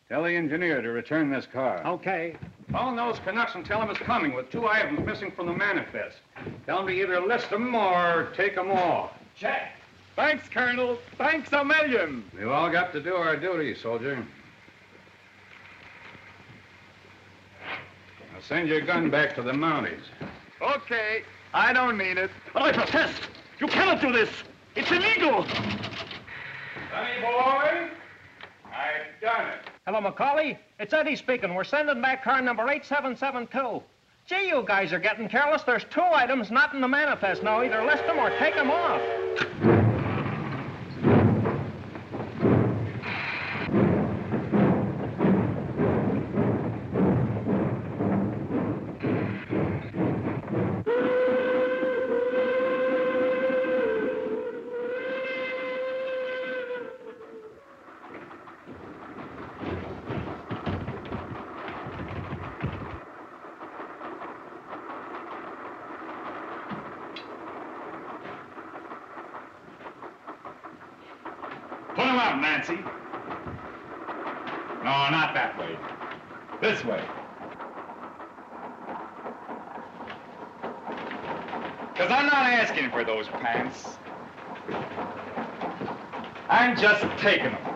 Tell the engineer to return this car. Okay. Phone those Canucks and tell them it's coming with two items missing from the manifest. Tell them to either list them or take them off. Check. Thanks, Colonel. Thanks a million. We've all got to do our duty, soldier. Now send your gun back to the Mounties. Okay. I don't need it. But I protest. You cannot do this. It's illegal. Sonny boy, I've done it. Hello, Macaulay. It's Eddie speaking. We're sending back car number 8772. Gee, you guys are getting careless. There's two items not in the manifest. Now, either list them or take them off. Put him up, Nancy. No, not that way. This way. Because I'm not asking for those pants. I'm just taking them.